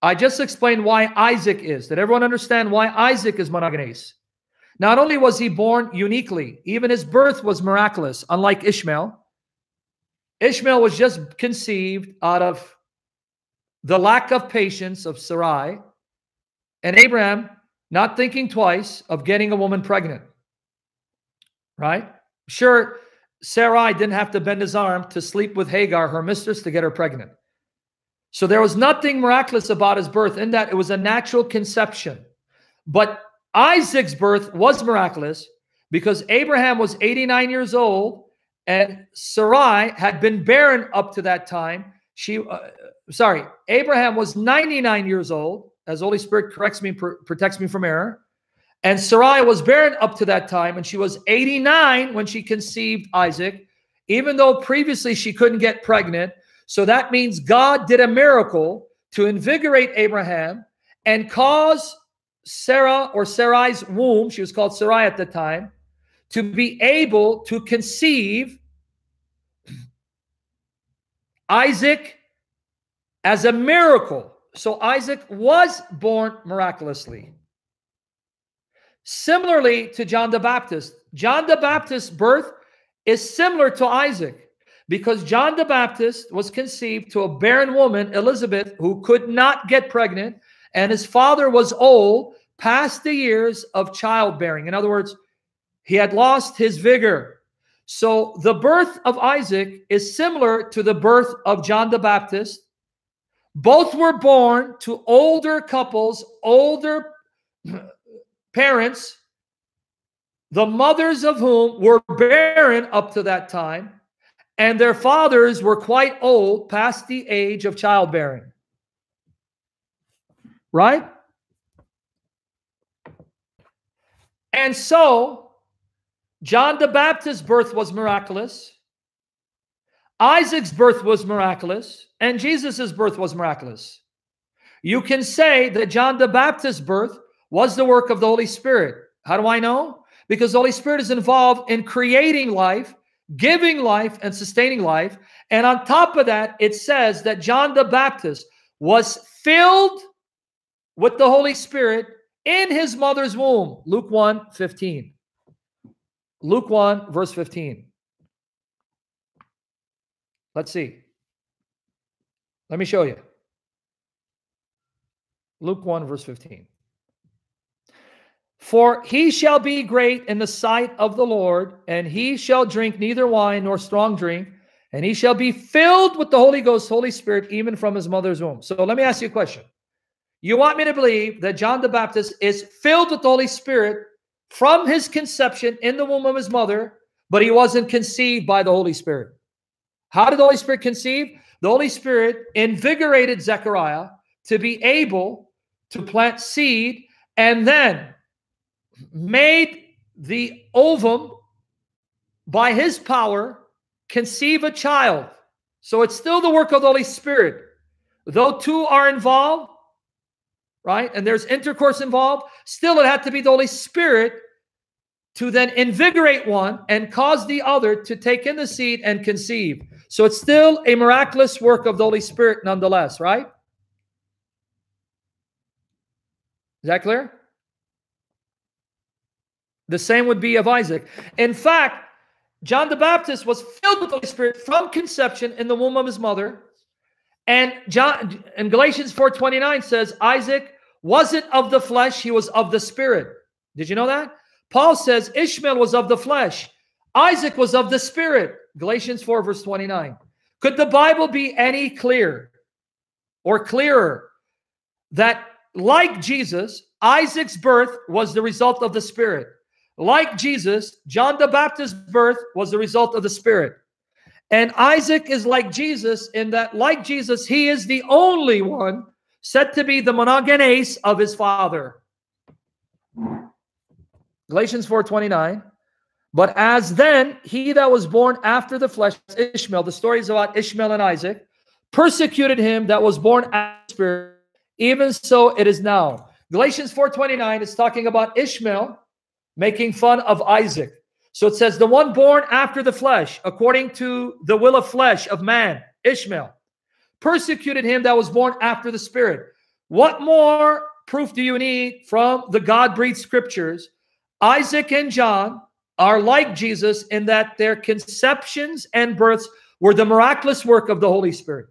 I just explained why Isaac is. Did everyone understand why Isaac is monogenes? Not only was he born uniquely, even his birth was miraculous, unlike Ishmael. Ishmael was just conceived out of the lack of patience of Sarai, and Abraham not thinking twice of getting a woman pregnant. Right? Sure, Sarai didn't have to bend his arm to sleep with Hagar, her mistress, to get her pregnant. So there was nothing miraculous about his birth in that it was a natural conception. But Isaac's birth was miraculous because Abraham was 89 years old and Sarai had been barren up to that time. She, uh, sorry, Abraham was 99 years old, as Holy Spirit corrects me, pr- protects me from error. And Sarai was barren up to that time, and she was 89 when she conceived Isaac, even though previously she couldn't get pregnant. So that means God did a miracle to invigorate Abraham and cause Sarah or Sarai's womb, she was called Sarai at the time, to be able to conceive Isaac as a miracle. So Isaac was born miraculously. Similarly to John the Baptist, John the Baptist's birth is similar to Isaac because John the Baptist was conceived to a barren woman, Elizabeth, who could not get pregnant, and his father was old, past the years of childbearing. In other words, he had lost his vigor. So the birth of Isaac is similar to the birth of John the Baptist. Both were born to older couples, older parents, the mothers of whom were barren up to that time and their fathers were quite old, past the age of childbearing. Right? And so, John the Baptist's birth was miraculous. Isaac's birth was miraculous. And Jesus' birth was miraculous. You can say that John the Baptist's birth was the work of the Holy Spirit. How do I know? Because the Holy Spirit is involved in creating life giving life and sustaining life. And on top of that, it says that John the Baptist was filled with the Holy Spirit in his mother's womb. Luke 1 15. Luke 1, verse 15. Let's see. Let me show you. Luke 1, verse 15. For he shall be great in the sight of the Lord, and he shall drink neither wine nor strong drink, and he shall be filled with the Holy Ghost, Holy Spirit, even from his mother's womb. So let me ask you a question. You want me to believe that John the Baptist is filled with the Holy Spirit from his conception in the womb of his mother, but he wasn't conceived by the Holy Spirit. How did the Holy Spirit conceive? The Holy Spirit invigorated Zechariah to be able to plant seed and then made the ovum by his power conceive a child. So it's still the work of the Holy Spirit. Though two are involved, right? And there's intercourse involved, still it had to be the Holy Spirit to then invigorate one and cause the other to take in the seed and conceive. So it's still a miraculous work of the Holy Spirit nonetheless, right? Is that clear? The same would be of Isaac. In fact, John the Baptist was filled with the Holy Spirit from conception in the womb of his mother. And John in Galatians 4:29 says Isaac wasn't of the flesh, he was of the spirit. Did you know that? Paul says Ishmael was of the flesh, Isaac was of the spirit. Galatians 4, verse 29. Could the Bible be any clearer or clearer that, like Jesus, Isaac's birth was the result of the spirit? Like Jesus, John the Baptist's birth was the result of the spirit. And Isaac is like Jesus in that, like Jesus, he is the only one said to be the monogenes of his father. Galatians 4:29. But as then he that was born after the flesh, Ishmael, the story is about Ishmael and Isaac, persecuted him that was born after the spirit, even so it is now. Galatians 4:29 is talking about Ishmael making fun of Isaac. So it says, the one born after the flesh, according to the will of flesh of man, Ishmael, persecuted him that was born after the spirit. What more proof do you need from the God breathed scriptures? Isaac and John are like Jesus in that their conceptions and births were the miraculous work of the Holy Spirit.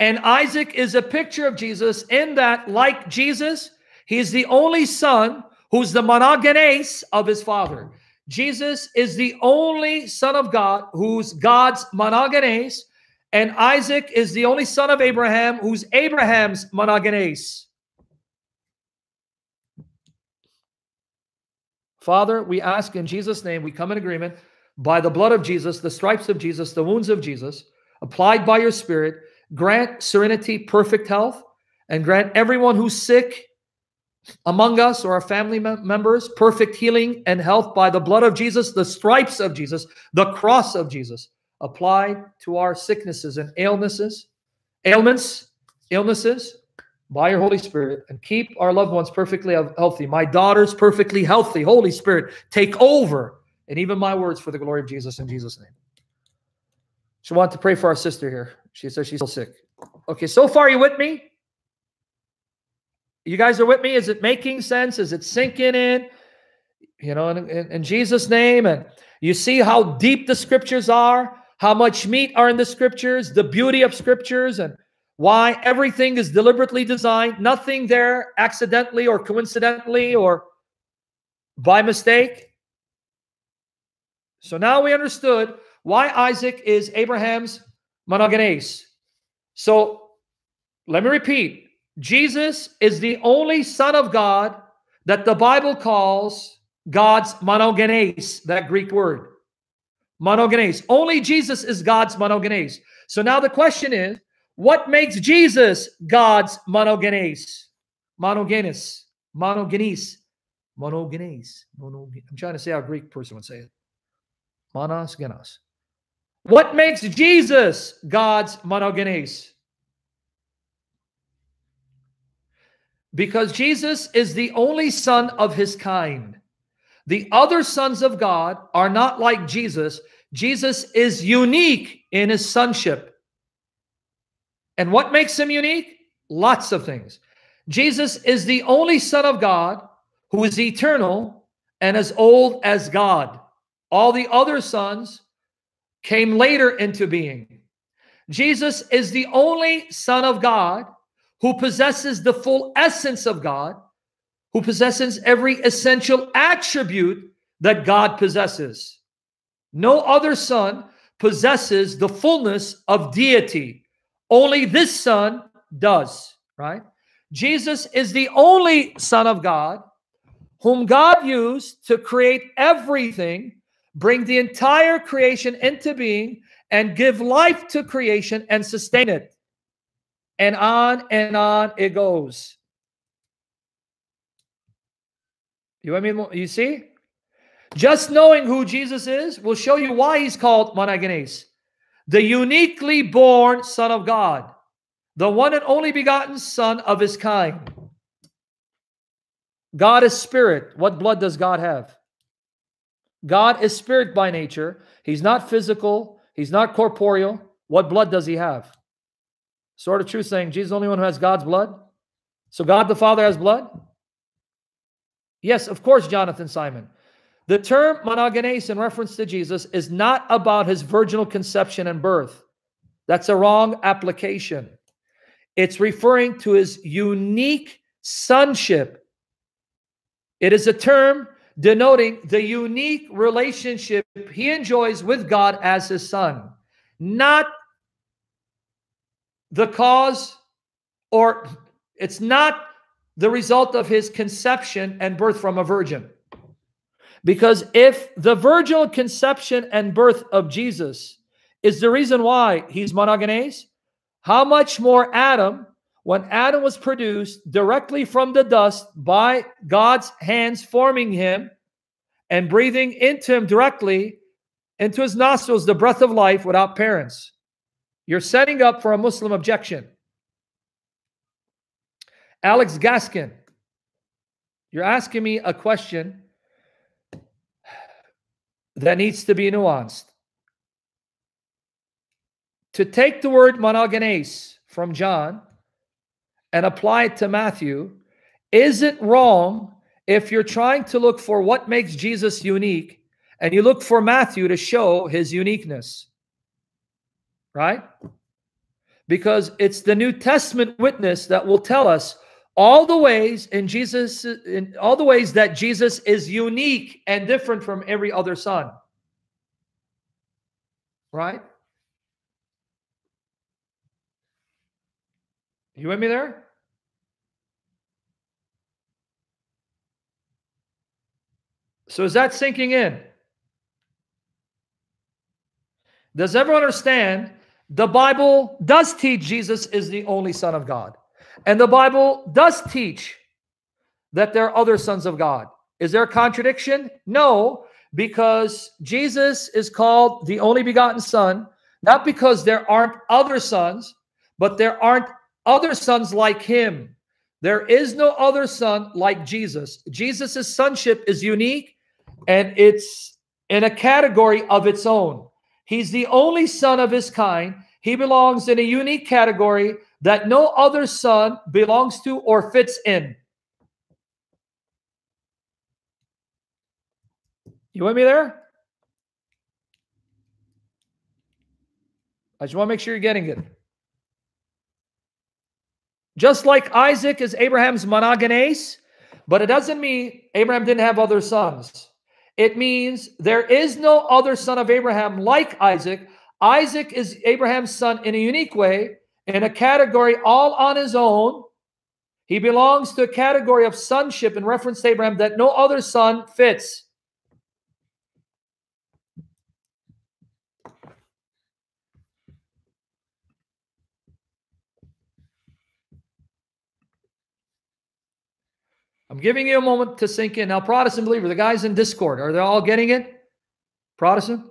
And Isaac is a picture of Jesus in that, like Jesus, he's the only son who's the monogenes of his father. Jesus is the only son of God who's God's monogenes, and Isaac is the only son of Abraham who's Abraham's monogenes. Father, we ask in Jesus' name, we come in agreement by the blood of Jesus, the stripes of Jesus, the wounds of Jesus, applied by your Spirit, grant serenity, perfect health, and grant everyone who's sick among us or our family members perfect healing and health by the blood of Jesus, the stripes of Jesus, the cross of Jesus, applied to our sicknesses and ailnesses, ailments, illnesses, by your Holy Spirit and keep our loved ones perfectly healthy. My daughter's perfectly healthy. Holy Spirit, take over. And even my words for the glory of Jesus in Jesus' name. She wanted to pray for our sister here. She says she's still sick. Okay, so far, you with me? You guys are with me? Is it making sense? Is it sinking in? You know, in, in, in Jesus' name. And you see how deep the scriptures are, how much meat are in the scriptures, the beauty of scriptures, and why everything is deliberately designed, nothing there accidentally or coincidentally or by mistake. So now we understood why Isaac is Abraham's monogenes. So let me repeat Jesus is the only Son of God that the Bible calls God's monogenes, that Greek word. Monogenes. Only Jesus is God's monogenes. So now the question is what makes Jesus God's monogenes? Monogenes. Monogenes. Monogenes. I'm trying to say how a Greek person would say it. Monos genos. What makes Jesus God's monogenes? Because Jesus is the only son of his kind. The other sons of God are not like Jesus. Jesus is unique in his sonship. And what makes him unique? Lots of things. Jesus is the only Son of God who is eternal and as old as God. All the other sons came later into being. Jesus is the only Son of God who possesses the full essence of God, who possesses every essential attribute that God possesses. No other Son possesses the fullness of deity. Only this Son does, right? Jesus is the only Son of God whom God used to create everything, bring the entire creation into being, and give life to creation and sustain it. And on and on it goes. You I mean? You see? Just knowing who Jesus is will show you why he's called monogenes the uniquely born Son of God, the one and only begotten Son of his kind. God is spirit. What blood does God have? God is spirit by nature. He's not physical. He's not corporeal. What blood does he have? Sword of Truth saying Jesus is the only one who has God's blood. So God the Father has blood? Yes, of course, Jonathan Simon. The term monogenes in reference to Jesus is not about his virginal conception and birth. That's a wrong application. It's referring to his unique sonship. It is a term denoting the unique relationship he enjoys with God as his son, not the cause or it's not the result of his conception and birth from a virgin. Because if the virginal conception and birth of Jesus is the reason why he's monogenes, how much more Adam, when Adam was produced directly from the dust by God's hands forming him and breathing into him directly into his nostrils the breath of life without parents. You're setting up for a Muslim objection. Alex Gaskin, you're asking me a question that needs to be nuanced. To take the word monogenes from John and apply it to Matthew isn't wrong if you're trying to look for what makes Jesus unique and you look for Matthew to show his uniqueness. Right? Because it's the New Testament witness that will tell us all the ways in Jesus, in all the ways that Jesus is unique and different from every other son. Right? You with me there? So is that sinking in? Does everyone understand? The Bible does teach Jesus is the only Son of God. And the Bible does teach that there are other sons of God. Is there a contradiction? No, because Jesus is called the only begotten Son, not because there aren't other sons, but there aren't other sons like him. There is no other son like Jesus. Jesus' sonship is unique and it's in a category of its own. He's the only son of his kind. He belongs in a unique category that no other son belongs to or fits in. You want me there? I just want to make sure you're getting it. Just like Isaac is Abraham's monogenes, but it doesn't mean Abraham didn't have other sons. It means there is no other son of Abraham like Isaac. Isaac is Abraham's son in a unique way, in a category all on his own. He belongs to a category of sonship in reference to Abraham that no other son fits. I'm giving you a moment to sink in. Now, Protestant believer, the guys in Discord, are they all getting it? Protestant?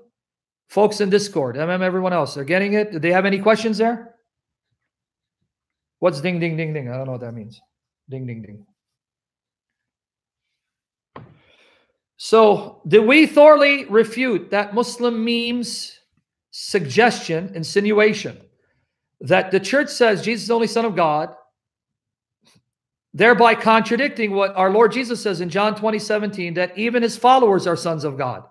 Folks in Discord, MM, everyone else, they're getting it. Do they have any questions there? What's ding, ding, ding, ding? I don't know what that means. Ding, ding, ding. So, did we thoroughly refute that Muslim memes suggestion, insinuation that the church says Jesus is the only Son of God, thereby contradicting what our Lord Jesus says in John 20, 17, that even his followers are sons of God?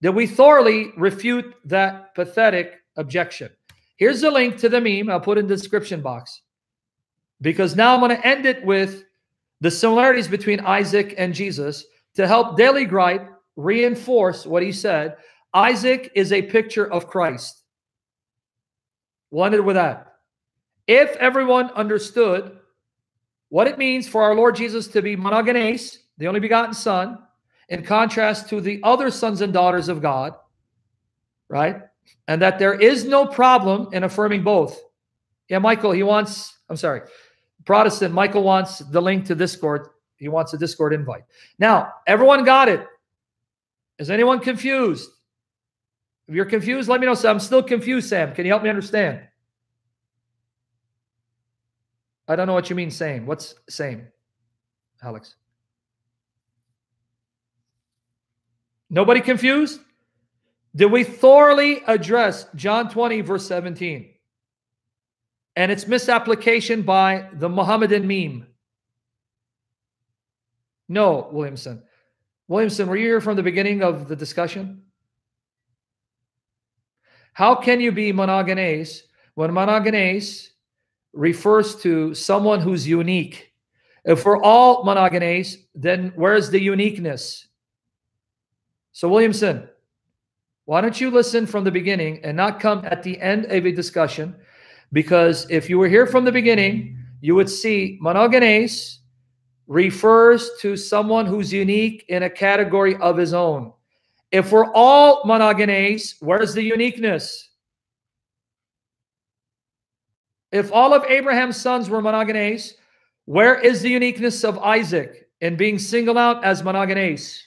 Did we thoroughly refute that pathetic objection? Here's the link to the meme. I'll put in the description box because now I'm going to end it with the similarities between Isaac and Jesus to help Daily Gripe reinforce what he said. Isaac is a picture of Christ. We'll end it with that. If everyone understood what it means for our Lord Jesus to be monogenes, the only begotten Son, in contrast to the other sons and daughters of God, right? And that there is no problem in affirming both. Yeah, Michael, he wants, I'm sorry, Protestant, Michael wants the link to Discord. He wants a Discord invite. Now, everyone got it. Is anyone confused? If you're confused, let me know. So I'm still confused, Sam. Can you help me understand? I don't know what you mean same. What's same, Alex? Nobody confused? Did we thoroughly address John 20, verse 17? And its misapplication by the Mohammedan meme? No, Williamson. Williamson, were you here from the beginning of the discussion? How can you be monogenes when monogenes refers to someone who's unique? If we're all monogenes, then where's the uniqueness? So, Williamson, why don't you listen from the beginning and not come at the end of a discussion? Because if you were here from the beginning, you would see monogenes refers to someone who's unique in a category of his own. If we're all monogenes, where's the uniqueness? If all of Abraham's sons were monogenes, where is the uniqueness of Isaac in being singled out as monogenes?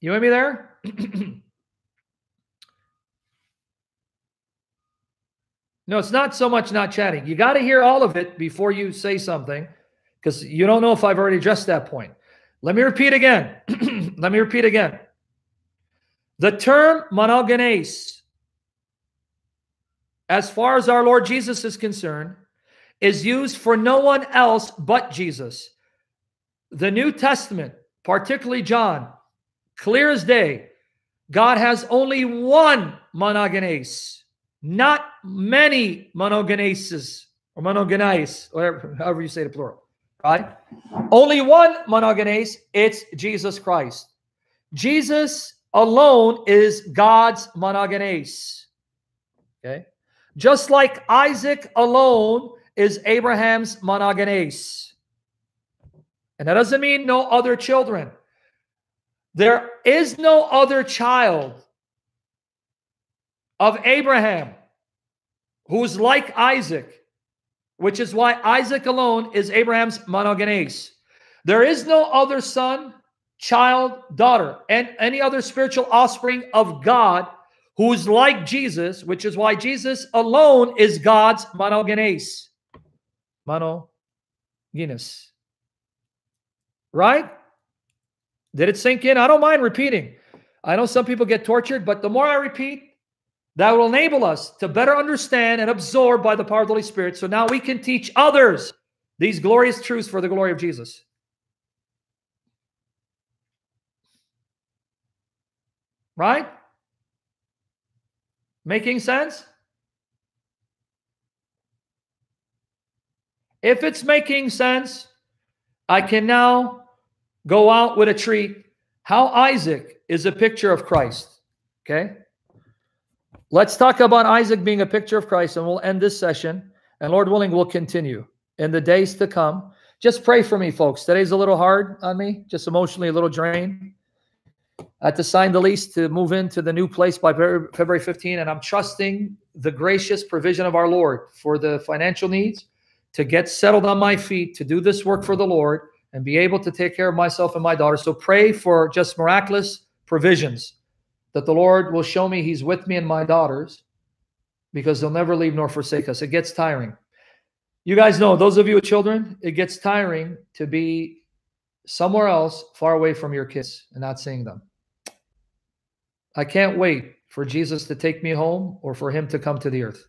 You with me there? <clears throat> no, it's not so much not chatting. You got to hear all of it before you say something because you don't know if I've already addressed that point. Let me repeat again. <clears throat> Let me repeat again. The term monogenes, as far as our Lord Jesus is concerned, is used for no one else but Jesus. The New Testament, particularly John, clear as day, God has only one monogenes, not many monogeneses or monogenes, or however you say the plural right? Only one monogenes, it's Jesus Christ. Jesus alone is God's monogenes. Okay? Just like Isaac alone is Abraham's monogenes. And that doesn't mean no other children. There is no other child of Abraham who's like Isaac which is why Isaac alone is Abraham's monogenes. There is no other son, child, daughter, and any other spiritual offspring of God who's like Jesus, which is why Jesus alone is God's monogenes. Mono, Monogenes. Right? Did it sink in? I don't mind repeating. I know some people get tortured, but the more I repeat, that will enable us to better understand and absorb by the power of the Holy Spirit. So now we can teach others these glorious truths for the glory of Jesus. Right? Making sense? If it's making sense, I can now go out with a treat. How Isaac is a picture of Christ. Okay? Let's talk about Isaac being a picture of Christ, and we'll end this session. And Lord willing, we'll continue in the days to come. Just pray for me, folks. Today's a little hard on me, just emotionally a little drained. I had to sign the lease to move into the new place by February 15, and I'm trusting the gracious provision of our Lord for the financial needs to get settled on my feet, to do this work for the Lord, and be able to take care of myself and my daughter. So pray for just miraculous provisions that the Lord will show me He's with me and my daughters because He'll never leave nor forsake us. It gets tiring. You guys know, those of you with children, it gets tiring to be somewhere else far away from your kids and not seeing them. I can't wait for Jesus to take me home or for Him to come to the earth.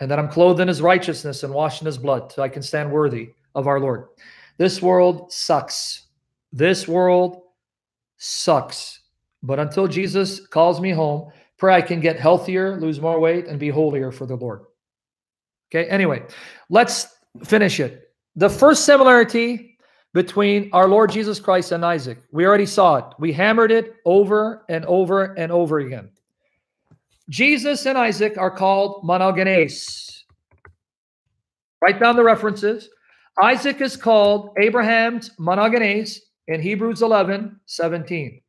And that I'm clothed in His righteousness and washed in His blood so I can stand worthy of our Lord. This world sucks. This world sucks. But until Jesus calls me home, pray I can get healthier, lose more weight, and be holier for the Lord. Okay, anyway, let's finish it. The first similarity between our Lord Jesus Christ and Isaac, we already saw it. We hammered it over and over and over again. Jesus and Isaac are called monogenes. Write down the references. Isaac is called Abraham's monogenes in Hebrews 11 17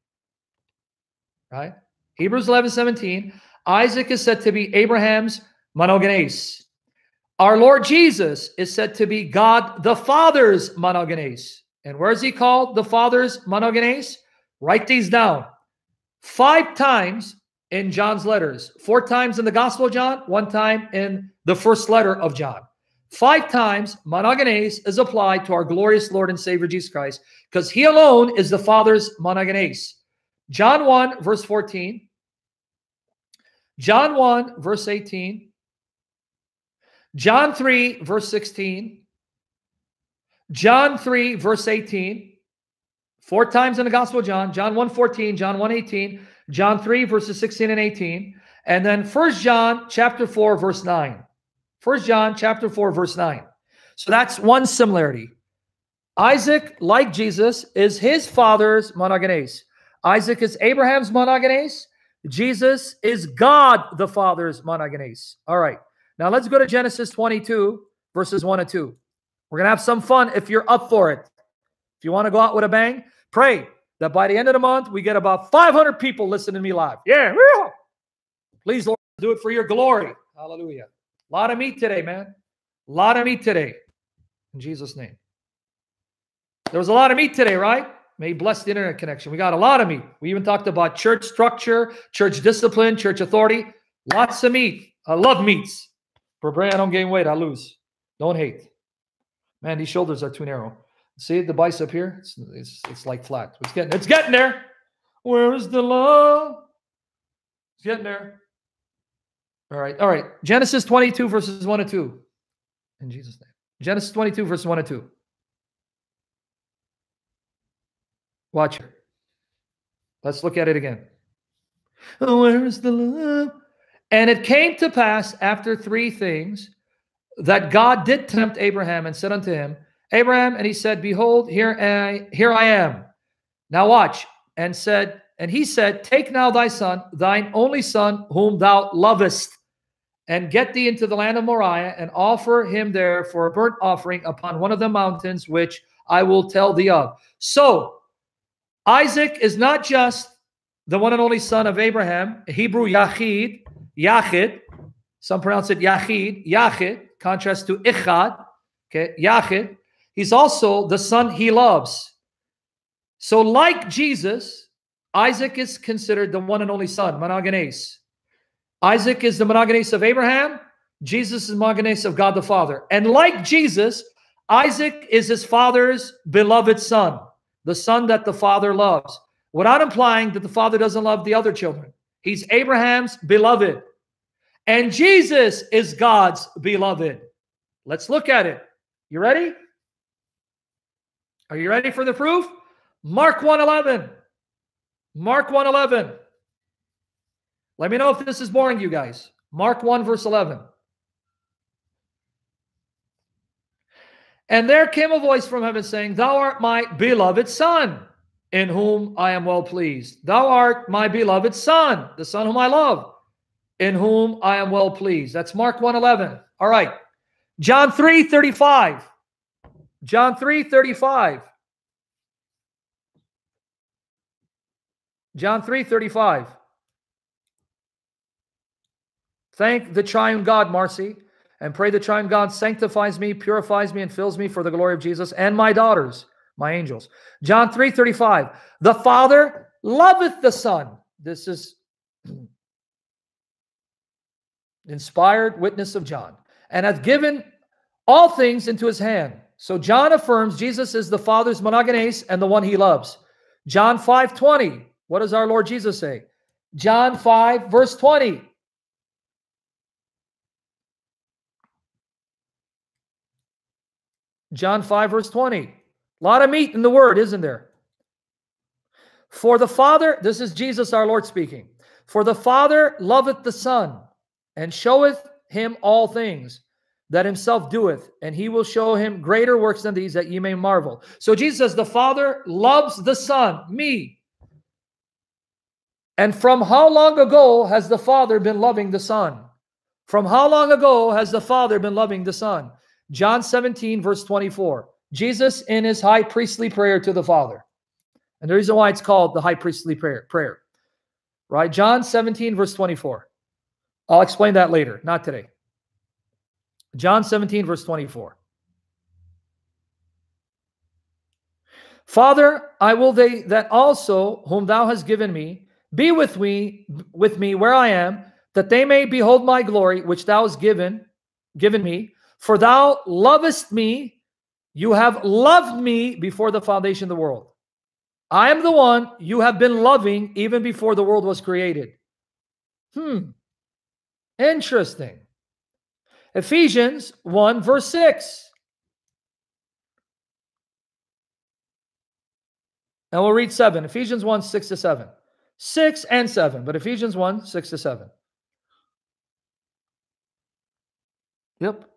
right? Hebrews 11, 17. Isaac is said to be Abraham's monogenes. Our Lord Jesus is said to be God the Father's monogenes. And where is he called the Father's monogenes? Write these down. Five times in John's letters, four times in the Gospel of John, one time in the first letter of John. Five times monogenes is applied to our glorious Lord and Savior Jesus Christ because he alone is the Father's monogenes. John 1, verse 14. John 1, verse 18. John 3, verse 16. John 3, verse 18. Four times in the Gospel of John. John 1, 14, John 1, 18, John 3, verses 16 and 18. And then First John chapter 4, verse 9. First John chapter 4, verse 9. So that's one similarity. Isaac, like Jesus, is his father's monogenes. Isaac is Abraham's monogenes. Jesus is God the Father's monogenes. All right. Now let's go to Genesis 22, verses 1 and 2. We're going to have some fun if you're up for it. If you want to go out with a bang, pray that by the end of the month, we get about 500 people listening to me live. Yeah. Please, Lord, do it for your glory. Hallelujah. A lot of meat today, man. A lot of meat today. In Jesus' name. There was a lot of meat today, right? May bless the internet connection. We got a lot of meat. We even talked about church structure, church discipline, church authority. Lots of meat. I love meats. For Bray, I don't gain weight, I lose. Don't hate. Man, these shoulders are too narrow. See the bicep here? It's, it's, it's like flat. It's getting, it's getting there. Where is the love? It's getting there. All right. All right. Genesis 22, verses 1 and 2. In Jesus' name. Genesis 22, verses 1 and 2. Watch. Let's look at it again. Where's the love? And it came to pass after three things that God did tempt Abraham and said unto him, Abraham, and he said, Behold, here I here I am. Now watch. And said, and he said, Take now thy son, thine only son, whom thou lovest, and get thee into the land of Moriah, and offer him there for a burnt offering upon one of the mountains which I will tell thee of. So Isaac is not just the one and only son of Abraham, Hebrew Yachid, Yachid. Some pronounce it Yachid, Yachid, contrast to Echad, okay, Yachid. He's also the son he loves. So, like Jesus, Isaac is considered the one and only son, monogenes. Isaac is the monogenes of Abraham. Jesus is monogenes of God the Father. And like Jesus, Isaac is his father's beloved son the son that the father loves, without implying that the father doesn't love the other children. He's Abraham's beloved. And Jesus is God's beloved. Let's look at it. You ready? Are you ready for the proof? Mark 111. Mark 111. Let me know if this is boring you guys. Mark 1 verse 11. And there came a voice from heaven saying, Thou art my beloved Son, in whom I am well pleased. Thou art my beloved Son, the Son whom I love, in whom I am well pleased. That's Mark 111. All right. John 3 35. John 3 35. John 3 35. Thank the triune God, Marcy and pray the triune God sanctifies me, purifies me, and fills me for the glory of Jesus and my daughters, my angels. John 3 35. The Father loveth the Son. This is <clears throat> inspired witness of John, and hath given all things into his hand. So John affirms Jesus is the Father's monogenes and the one he loves. John 5 20. What does our Lord Jesus say? John 5, verse 20. John 5, verse 20. A lot of meat in the word, isn't there? For the Father, this is Jesus our Lord speaking. For the Father loveth the Son, and showeth him all things that himself doeth, and he will show him greater works than these that ye may marvel. So Jesus says, The Father loves the Son, me. And from how long ago has the Father been loving the Son? From how long ago has the Father been loving the Son? John 17, verse 24. Jesus in his high priestly prayer to the Father. And the reason why it's called the high priestly prayer, prayer. Right? John 17, verse 24. I'll explain that later, not today. John 17, verse 24. Father, I will they that also whom thou hast given me be with me with me where I am, that they may behold my glory which thou hast given given me, For thou lovest me, you have loved me before the foundation of the world. I am the one you have been loving even before the world was created. Hmm. Interesting. Ephesians 1, verse 6. And we'll read 7. Ephesians 1, 6 to 7. 6 and 7, but Ephesians 1, 6 to 7. Yep.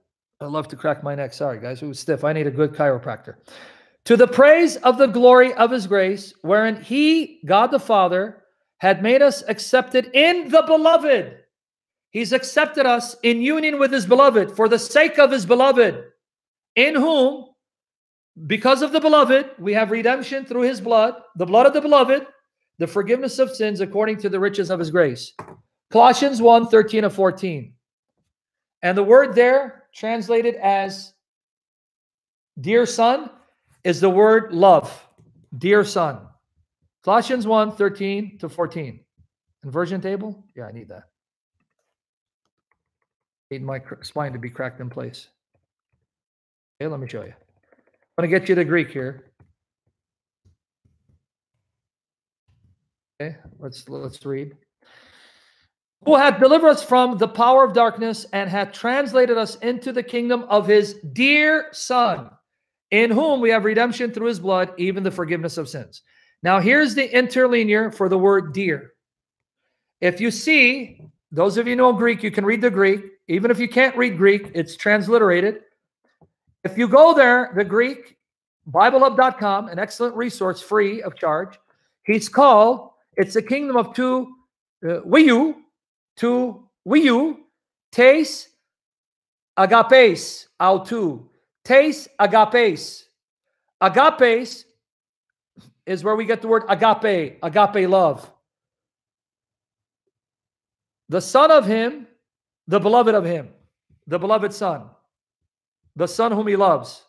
I love to crack my neck. Sorry, guys. It was stiff. I need a good chiropractor. To the praise of the glory of his grace, wherein he, God the Father, had made us accepted in the beloved. He's accepted us in union with his beloved for the sake of his beloved, in whom, because of the beloved, we have redemption through his blood, the blood of the beloved, the forgiveness of sins according to the riches of his grace. Colossians 1 13 and 14. And the word there, translated as dear son, is the word love. Dear son. Colossians 1 13 to 14. Inversion table? Yeah, I need that. Need my spine to be cracked in place. Okay, let me show you. I'm going to get you to Greek here. Okay, let's let's read. Who hath delivered us from the power of darkness and hath translated us into the kingdom of his dear Son, in whom we have redemption through his blood, even the forgiveness of sins. Now, here's the interlinear for the word dear. If you see, those of you know Greek, you can read the Greek. Even if you can't read Greek, it's transliterated. If you go there, the Greek, BibleHub.com, an excellent resource free of charge. He's called, it's a kingdom of two, uh, wiyu, two wiyu, tes agapes, autu, tes agapes. Agapes is where we get the word agape, agape love. The son of him, the beloved of him, the beloved son, the son whom he loves.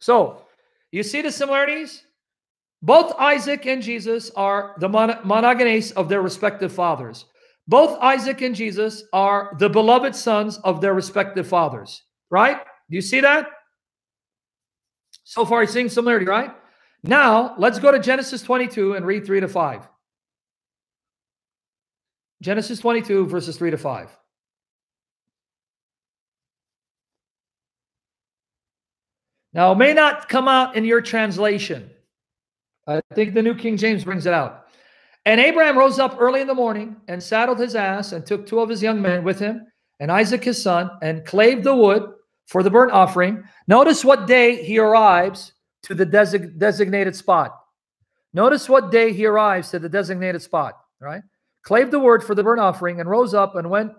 So, you see the similarities? Both Isaac and Jesus are the mon- monogenes of their respective fathers. Both Isaac and Jesus are the beloved sons of their respective fathers, right? Do you see that? So far, you're seeing similarity, right? Now, let's go to Genesis 22 and read 3 to 5. Genesis 22, verses 3 to 5. Now, it may not come out in your translation. I think the New King James brings it out. And Abraham rose up early in the morning and saddled his ass and took two of his young men with him and Isaac his son and clave the wood for the burnt offering. Notice what day he arrives to the desig- designated spot. Notice what day he arrives to the designated spot, right? Clave the wood for the burnt offering and rose up and went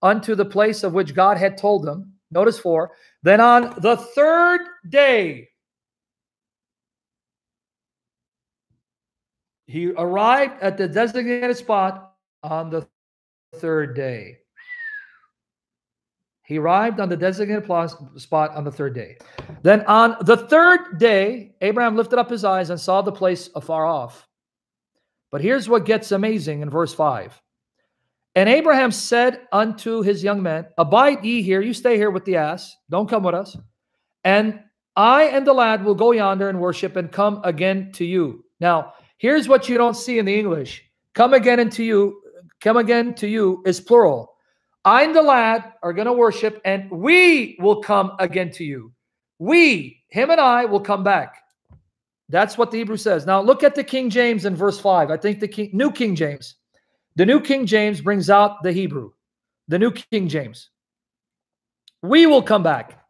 unto the place of which God had told him. Notice four. Then on the third day, he arrived at the designated spot on the third day. He arrived on the designated spot on the third day. Then on the third day, Abraham lifted up his eyes and saw the place afar off. But here's what gets amazing in verse 5. And Abraham said unto his young men, Abide ye here, you stay here with the ass, don't come with us. And I and the lad will go yonder and worship and come again to you. Now, here's what you don't see in the English come again into you, come again to you is plural. I and the lad are going to worship, and we will come again to you. We, him and I, will come back. That's what the Hebrew says. Now look at the King James in verse 5. I think the King, New King James. The New King James brings out the Hebrew. The New King James. We will come back.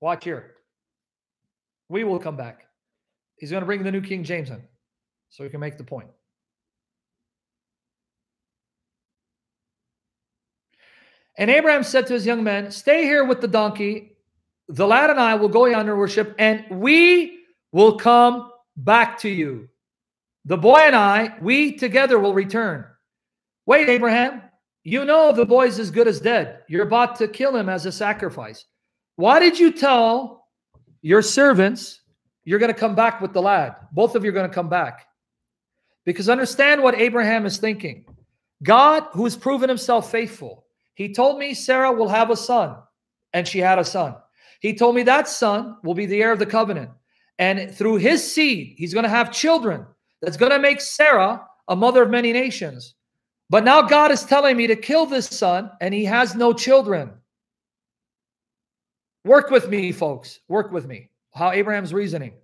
Watch here. We will come back. He's going to bring the New King James in so he can make the point. And Abraham said to his young men, Stay here with the donkey. The lad and I will go yonder worship, and we will come back to you. The boy and I, we together will return. Wait, Abraham, you know the boy's as good as dead. You're about to kill him as a sacrifice. Why did you tell your servants you're going to come back with the lad? Both of you are going to come back. Because understand what Abraham is thinking. God, who has proven himself faithful, He told me Sarah will have a son, and she had a son. He told me that son will be the heir of the covenant. And through his seed, he's going to have children that's going to make Sarah a mother of many nations. But now God is telling me to kill this son, and he has no children. Work with me, folks. Work with me. How Abraham's reasoning.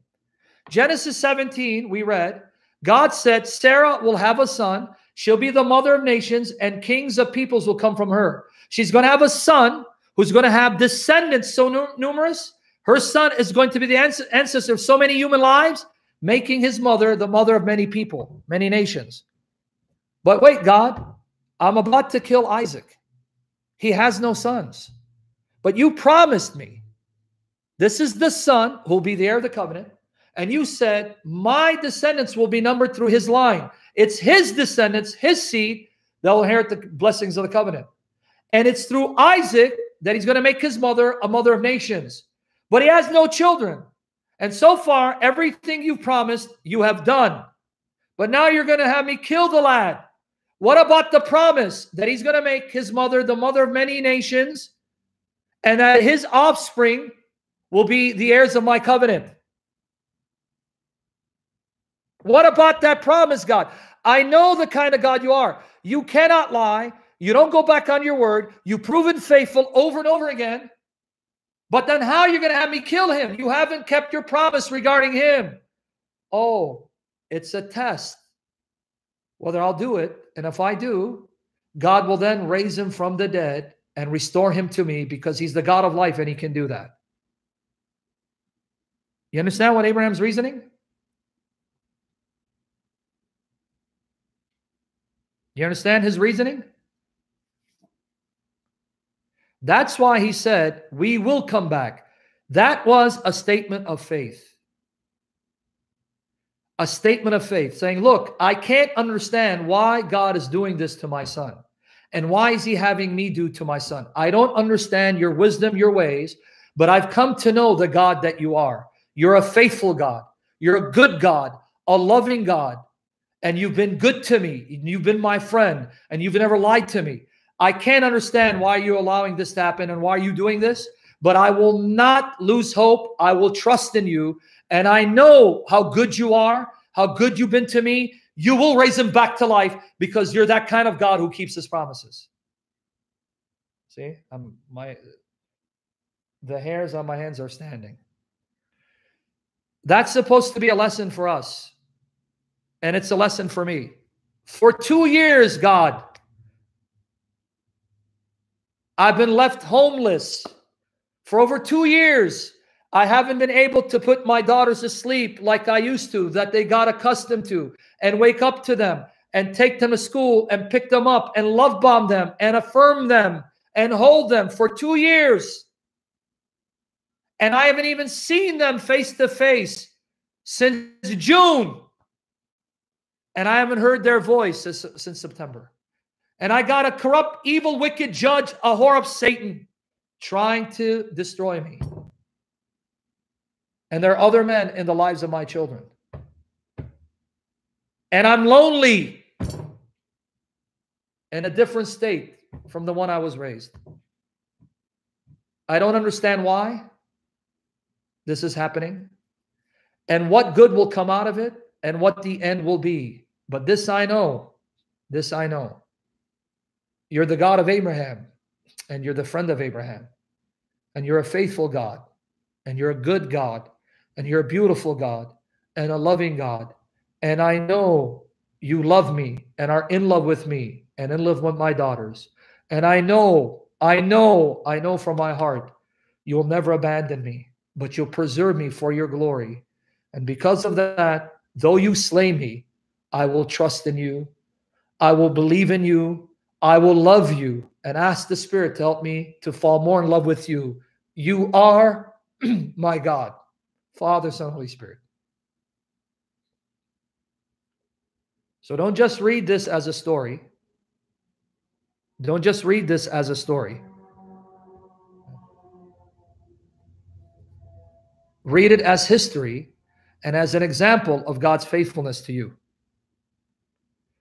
Genesis 17, we read, God said, Sarah will have a son. She'll be the mother of nations, and kings of peoples will come from her. She's going to have a son who's going to have descendants so nu numerous. Her son is going to be the ancestor of so many human lives, making his mother the mother of many people, many nations. But wait, God, I'm about to kill Isaac. He has no sons. But you promised me this is the son who'll be the heir of the covenant. And you said, My descendants will be numbered through his line. It's his descendants, his seed, they'll inherit the blessings of the covenant. And it's through Isaac that he's going to make his mother a mother of nations. But he has no children. And so far, everything you promised, you have done. But now you're going to have me kill the lad. What about the promise that he's going to make his mother the mother of many nations and that his offspring will be the heirs of my covenant? What about that promise, God? I know the kind of God you are. You cannot lie. You don't go back on your word. You've proven faithful over and over again. But then how are you going to have me kill him? You haven't kept your promise regarding him. Oh, it's a test. Whether I'll do it. And if I do, God will then raise him from the dead and restore him to me because he's the God of life and he can do that. You understand what Abraham's reasoning? You understand his reasoning? That's why he said, We will come back. That was a statement of faith. A statement of faith saying, Look, I can't understand why God is doing this to my son. And why is he having me do to my son? I don't understand your wisdom, your ways, but I've come to know the God that you are. You're a faithful God. You're a good God, a loving God. And you've been good to me. You've been my friend, and you've never lied to me. I can't understand why you're allowing this to happen and why you're doing this, but I will not lose hope. I will trust in you. And I know how good you are, how good you've been to me. You will raise him back to life because you're that kind of God who keeps his promises. See, I'm my the hairs on my hands are standing. That's supposed to be a lesson for us. And it's a lesson for me. For two years, God, I've been left homeless for over two years. I haven't been able to put my daughters to sleep like I used to, that they got accustomed to, and wake up to them and take them to school and pick them up and love bomb them and affirm them and hold them for two years. And I haven't even seen them face to face since June. And I haven't heard their voice since, since September. And I got a corrupt, evil, wicked judge, a whore of Satan, trying to destroy me. And there are other men in the lives of my children. And I'm lonely in a different state from the one I was raised. I don't understand why this is happening and what good will come out of it and what the end will be. But this I know, this I know. You're the God of Abraham, and you're the friend of Abraham, and you're a faithful God, and you're a good God, and you're a beautiful God, and a loving God. And I know you love me and are in love with me and in love with my daughters. And I know, I know, I know from my heart, you'll never abandon me, but you'll preserve me for your glory. And because of that, though you slay me, I will trust in you. I will believe in you. I will love you and ask the Spirit to help me to fall more in love with you. You are <clears throat> my God, Father, Son, Holy Spirit. So don't just read this as a story. Don't just read this as a story. Read it as history and as an example of God's faithfulness to you.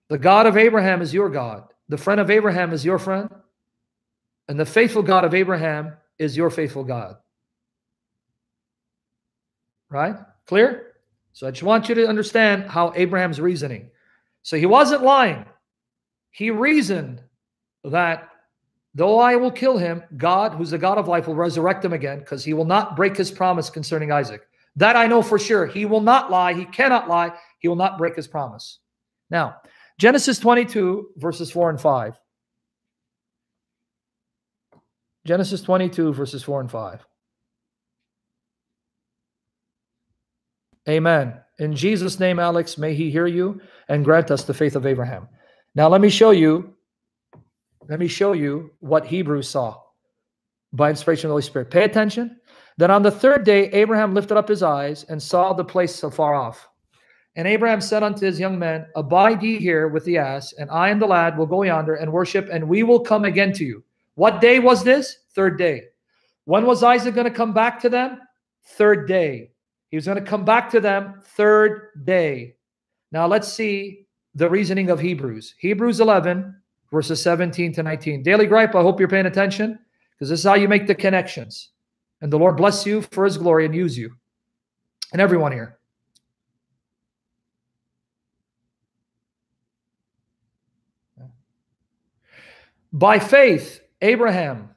The God of Abraham is your God. The friend of Abraham is your friend. And the faithful God of Abraham is your faithful God. Right? Clear? So I just want you to understand how Abraham's reasoning. So he wasn't lying. He reasoned that though I will kill him, God, who's the God of life, will resurrect him again because he will not break his promise concerning Isaac. That I know for sure. He will not lie. He cannot lie. He will not break his promise. Now, Genesis 22, verses 4 and 5. Genesis 22, verses 4 and 5. Amen. In Jesus' name, Alex, may he hear you and grant us the faith of Abraham. Now, let me show you, let me show you what Hebrews saw by inspiration of the Holy Spirit. Pay attention. That on the third day, Abraham lifted up his eyes and saw the place so far off. And Abraham said unto his young men, Abide ye here with the ass, and I and the lad will go yonder and worship, and we will come again to you. What day was this? Third day. When was Isaac going to come back to them? Third day. He was going to come back to them third day. Now let's see the reasoning of Hebrews. Hebrews 11, verses 17 to 19. Daily Gripe, I hope you're paying attention because this is how you make the connections. And the Lord bless you for his glory and use you. And everyone here. By faith, Abraham,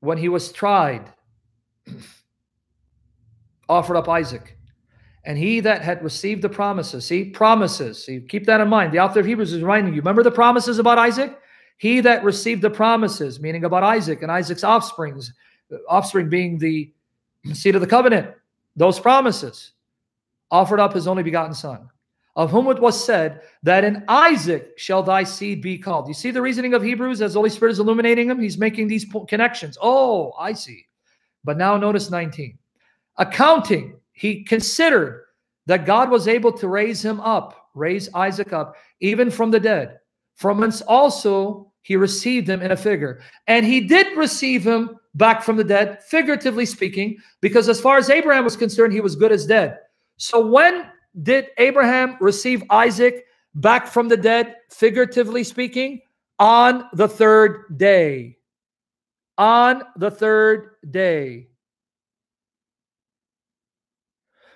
when he was tried, offered up Isaac. And he that had received the promises, see, promises, see, keep that in mind. The author of Hebrews is reminding you. Remember the promises about Isaac? He that received the promises, meaning about Isaac and Isaac's offsprings, offspring being the seed of the covenant, those promises, offered up his only begotten son, of whom it was said that in Isaac shall thy seed be called. You see the reasoning of Hebrews as the Holy Spirit is illuminating him? He's making these connections. Oh, I see. But now notice 19. Accounting, he considered that God was able to raise him up, raise Isaac up, even from the dead. From whence also he received him in a figure. And he did receive him back from the dead, figuratively speaking, because as far as Abraham was concerned, he was good as dead. So when did Abraham receive Isaac back from the dead, figuratively speaking? On the third day. On the third day.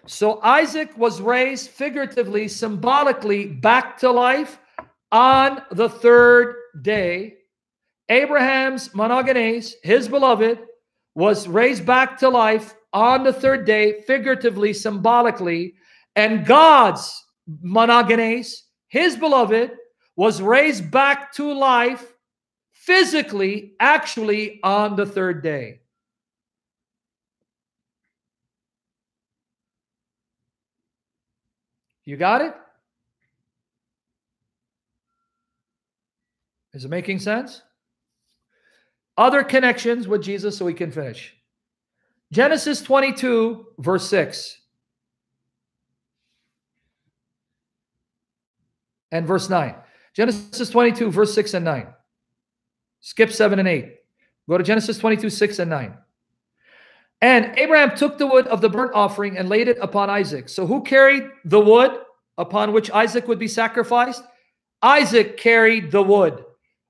So Isaac was raised figuratively, symbolically back to life on the third day. Abraham's monogenes, his beloved, was raised back to life on the third day, figuratively, symbolically, and God's monogenes, his beloved, was raised back to life physically, actually, on the third day. You got it? Is it making sense? Other connections with Jesus so we can finish. Genesis 22, verse 6. And verse 9. Genesis 22, verse 6 and 9. Skip 7 and 8. Go to Genesis 22, 6 and 9. And Abraham took the wood of the burnt offering and laid it upon Isaac. So who carried the wood upon which Isaac would be sacrificed? Isaac carried the wood,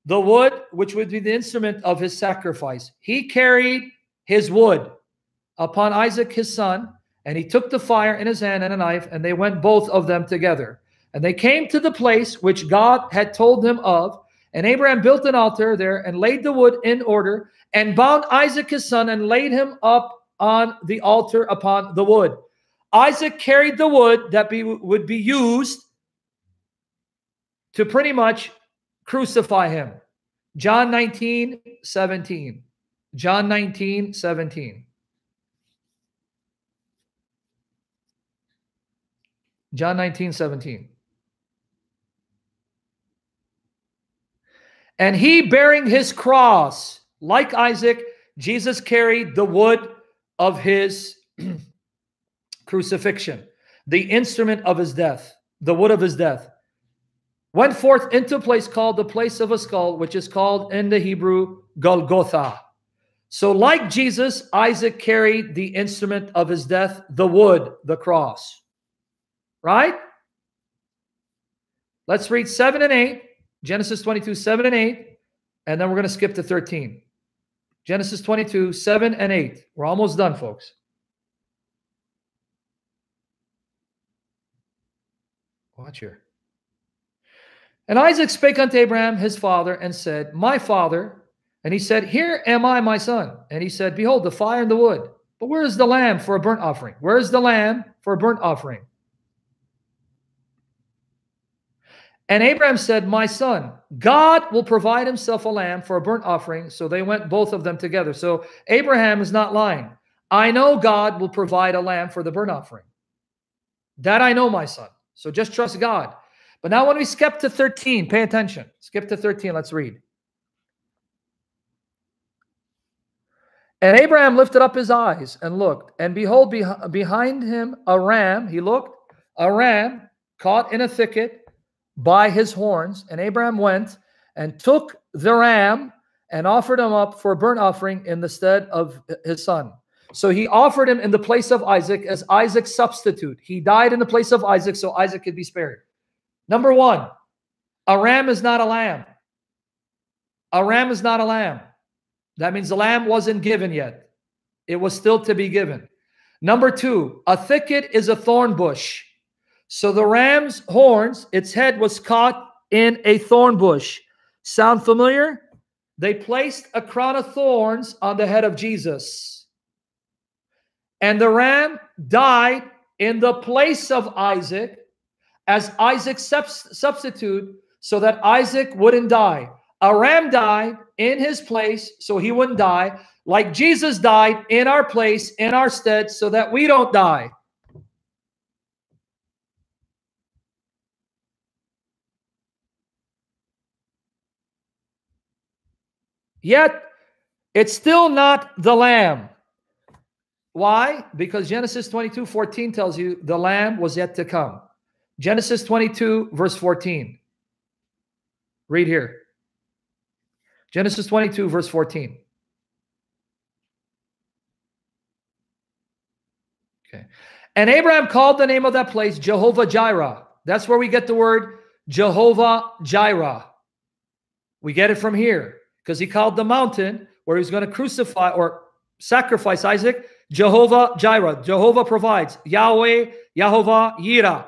the wood which would be the instrument of his sacrifice. He carried his wood upon Isaac his son, and he took the fire in his hand and a knife, and they went both of them together. And they came to the place which God had told him of. And Abraham built an altar there and laid the wood in order and bound Isaac his son and laid him up on the altar upon the wood. Isaac carried the wood that be, would be used to pretty much crucify him. John 19, 17. John 19, 17. John 19, 17. And he bearing his cross, like Isaac, Jesus carried the wood of his <clears throat> crucifixion, the instrument of his death, the wood of his death, went forth into a place called the place of a skull, which is called in the Hebrew Golgotha. So, like Jesus, Isaac carried the instrument of his death, the wood, the cross. Right? Let's read 7 and 8, Genesis 22, 7 and 8, and then we're going to skip to 13. Genesis 22, 7 and 8. We're almost done, folks. Watch here. And Isaac spake unto Abraham his father and said, My father. And he said, Here am I, my son. And he said, Behold, the fire and the wood. But where is the lamb for a burnt offering? Where is the lamb for a burnt offering? And Abraham said, My son, God will provide himself a lamb for a burnt offering. So they went both of them together. So Abraham is not lying. I know God will provide a lamb for the burnt offering. That I know, my son. So just trust God. But now when we skip to 13, pay attention. Skip to 13, let's read. And Abraham lifted up his eyes and looked, and behold, behind him a ram. He looked, a ram caught in a thicket by his horns. And Abraham went and took the ram and offered him up for a burnt offering in the stead of his son. So he offered him in the place of Isaac as Isaac's substitute. He died in the place of Isaac so Isaac could be spared. Number one, a ram is not a lamb. A ram is not a lamb. That means the lamb wasn't given yet. It was still to be given. Number two, a thicket is a thorn bush. So the ram's horns, its head was caught in a thorn bush. Sound familiar? They placed a crown of thorns on the head of Jesus. And the ram died in the place of Isaac as Isaac's substitute so that Isaac wouldn't die. A ram died in his place so he wouldn't die, like Jesus died in our place, in our stead, so that we don't die. Yet, it's still not the lamb. Why? Because Genesis 22 14 tells you the lamb was yet to come. Genesis 22, verse 14. Read here. Genesis 22, verse 14. Okay. And Abraham called the name of that place Jehovah Jireh. That's where we get the word Jehovah Jireh. We get it from here because he called the mountain where he's going to crucify or sacrifice Isaac Jehovah Jireh. Jehovah provides. Yahweh, Jehovah Yirah.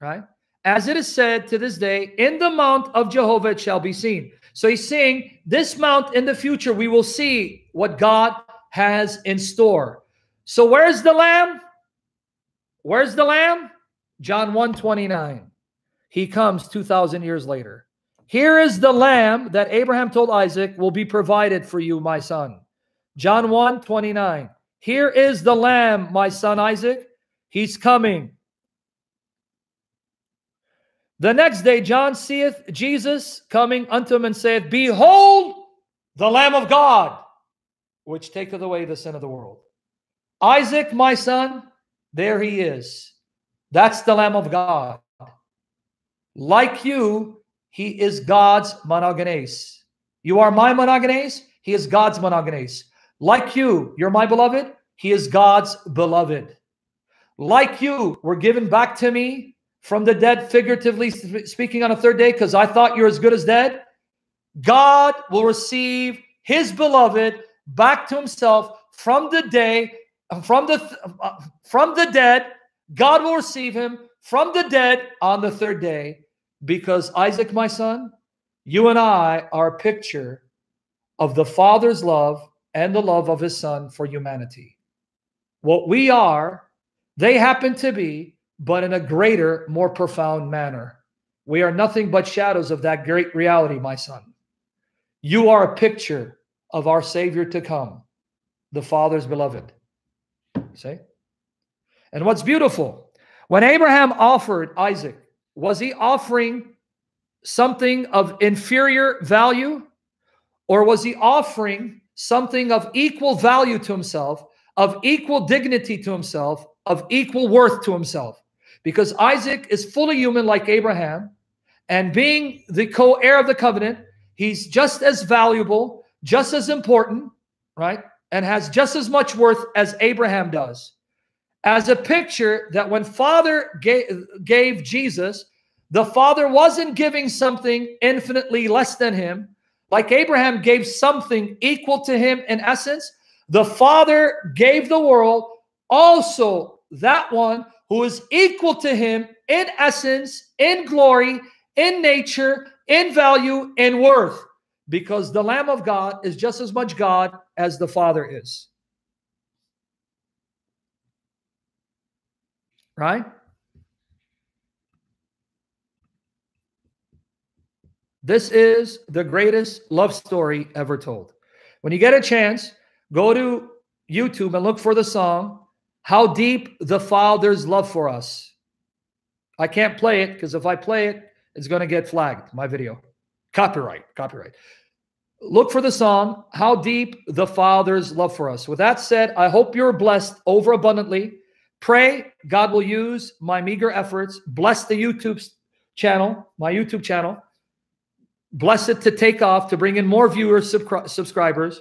Right? As it is said to this day, in the mount of Jehovah it shall be seen. So he's saying, this mount in the future, we will see what God has in store. So where's the lamb? Where's the lamb? John 1 29. He comes 2,000 years later. Here is the lamb that Abraham told Isaac will be provided for you, my son. John 1 29. Here is the lamb, my son Isaac. He's coming. The next day, John seeth Jesus coming unto him and saith, Behold, the Lamb of God, which taketh away the sin of the world. Isaac, my son, there he is. That's the Lamb of God. Like you, he is God's monogenes. You are my monogenes. He is God's monogenes. Like you, you're my beloved. He is God's beloved. Like you were given back to me from the dead, figuratively speaking, on a third day, because I thought you're as good as dead. God will receive his beloved back to himself from the day, from the uh, from the dead. God will receive him from the dead on the third day because Isaac, my son, you and I are a picture of the Father's love and the love of his Son for humanity. What we are, they happen to be, but in a greater, more profound manner. We are nothing but shadows of that great reality, my son. You are a picture of our Savior to come, the Father's beloved. See? And what's beautiful, when Abraham offered Isaac, was he offering something of inferior value? Or was he offering something of equal value to himself, of equal dignity to himself, of equal worth to himself? Because Isaac is fully human like Abraham, and being the co heir of the covenant, he's just as valuable, just as important, right? And has just as much worth as Abraham does as a picture that when Father gave, gave Jesus, the Father wasn't giving something infinitely less than him, like Abraham gave something equal to him in essence, the Father gave the world also that one who is equal to him in essence, in glory, in nature, in value, in worth, because the Lamb of God is just as much God as the Father is. Right? This is the greatest love story ever told. When you get a chance, go to YouTube and look for the song, How Deep the Father's Love for Us. I can't play it because if I play it, it's going to get flagged, my video. Copyright, copyright. Look for the song, How Deep the Father's Love for Us. With that said, I hope you're blessed over abundantly. Pray God will use my meager efforts. Bless the YouTube channel, my YouTube channel bless it to take off, to bring in more viewers, subscribers,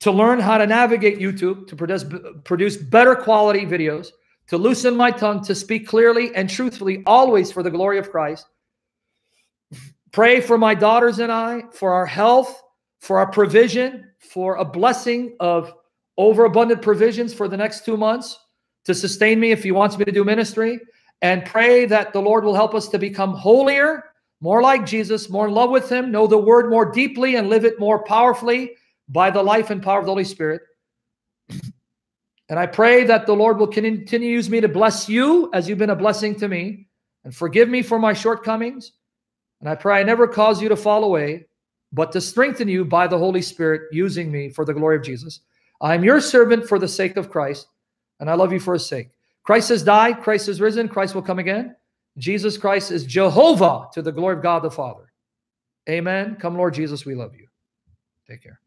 to learn how to navigate YouTube, to produce, produce better quality videos, to loosen my tongue, to speak clearly and truthfully, always for the glory of Christ. Pray for my daughters and I, for our health, for our provision, for a blessing of overabundant provisions for the next two months to sustain me if He wants me to do ministry. And pray that the Lord will help us to become holier more like Jesus, more in love with Him, know the Word more deeply, and live it more powerfully by the life and power of the Holy Spirit. <clears throat> And I pray that the Lord will continue to use me to bless you as you've been a blessing to me, and forgive me for my shortcomings. And I pray I never cause you to fall away, but to strengthen you by the Holy Spirit, using me for the glory of Jesus. I am your servant for the sake of Christ, and I love you for his sake. Christ has died, Christ has risen, Christ will come again. Jesus Christ is Jehovah to the glory of God the Father. Amen. Come, Lord Jesus, we love you. Take care.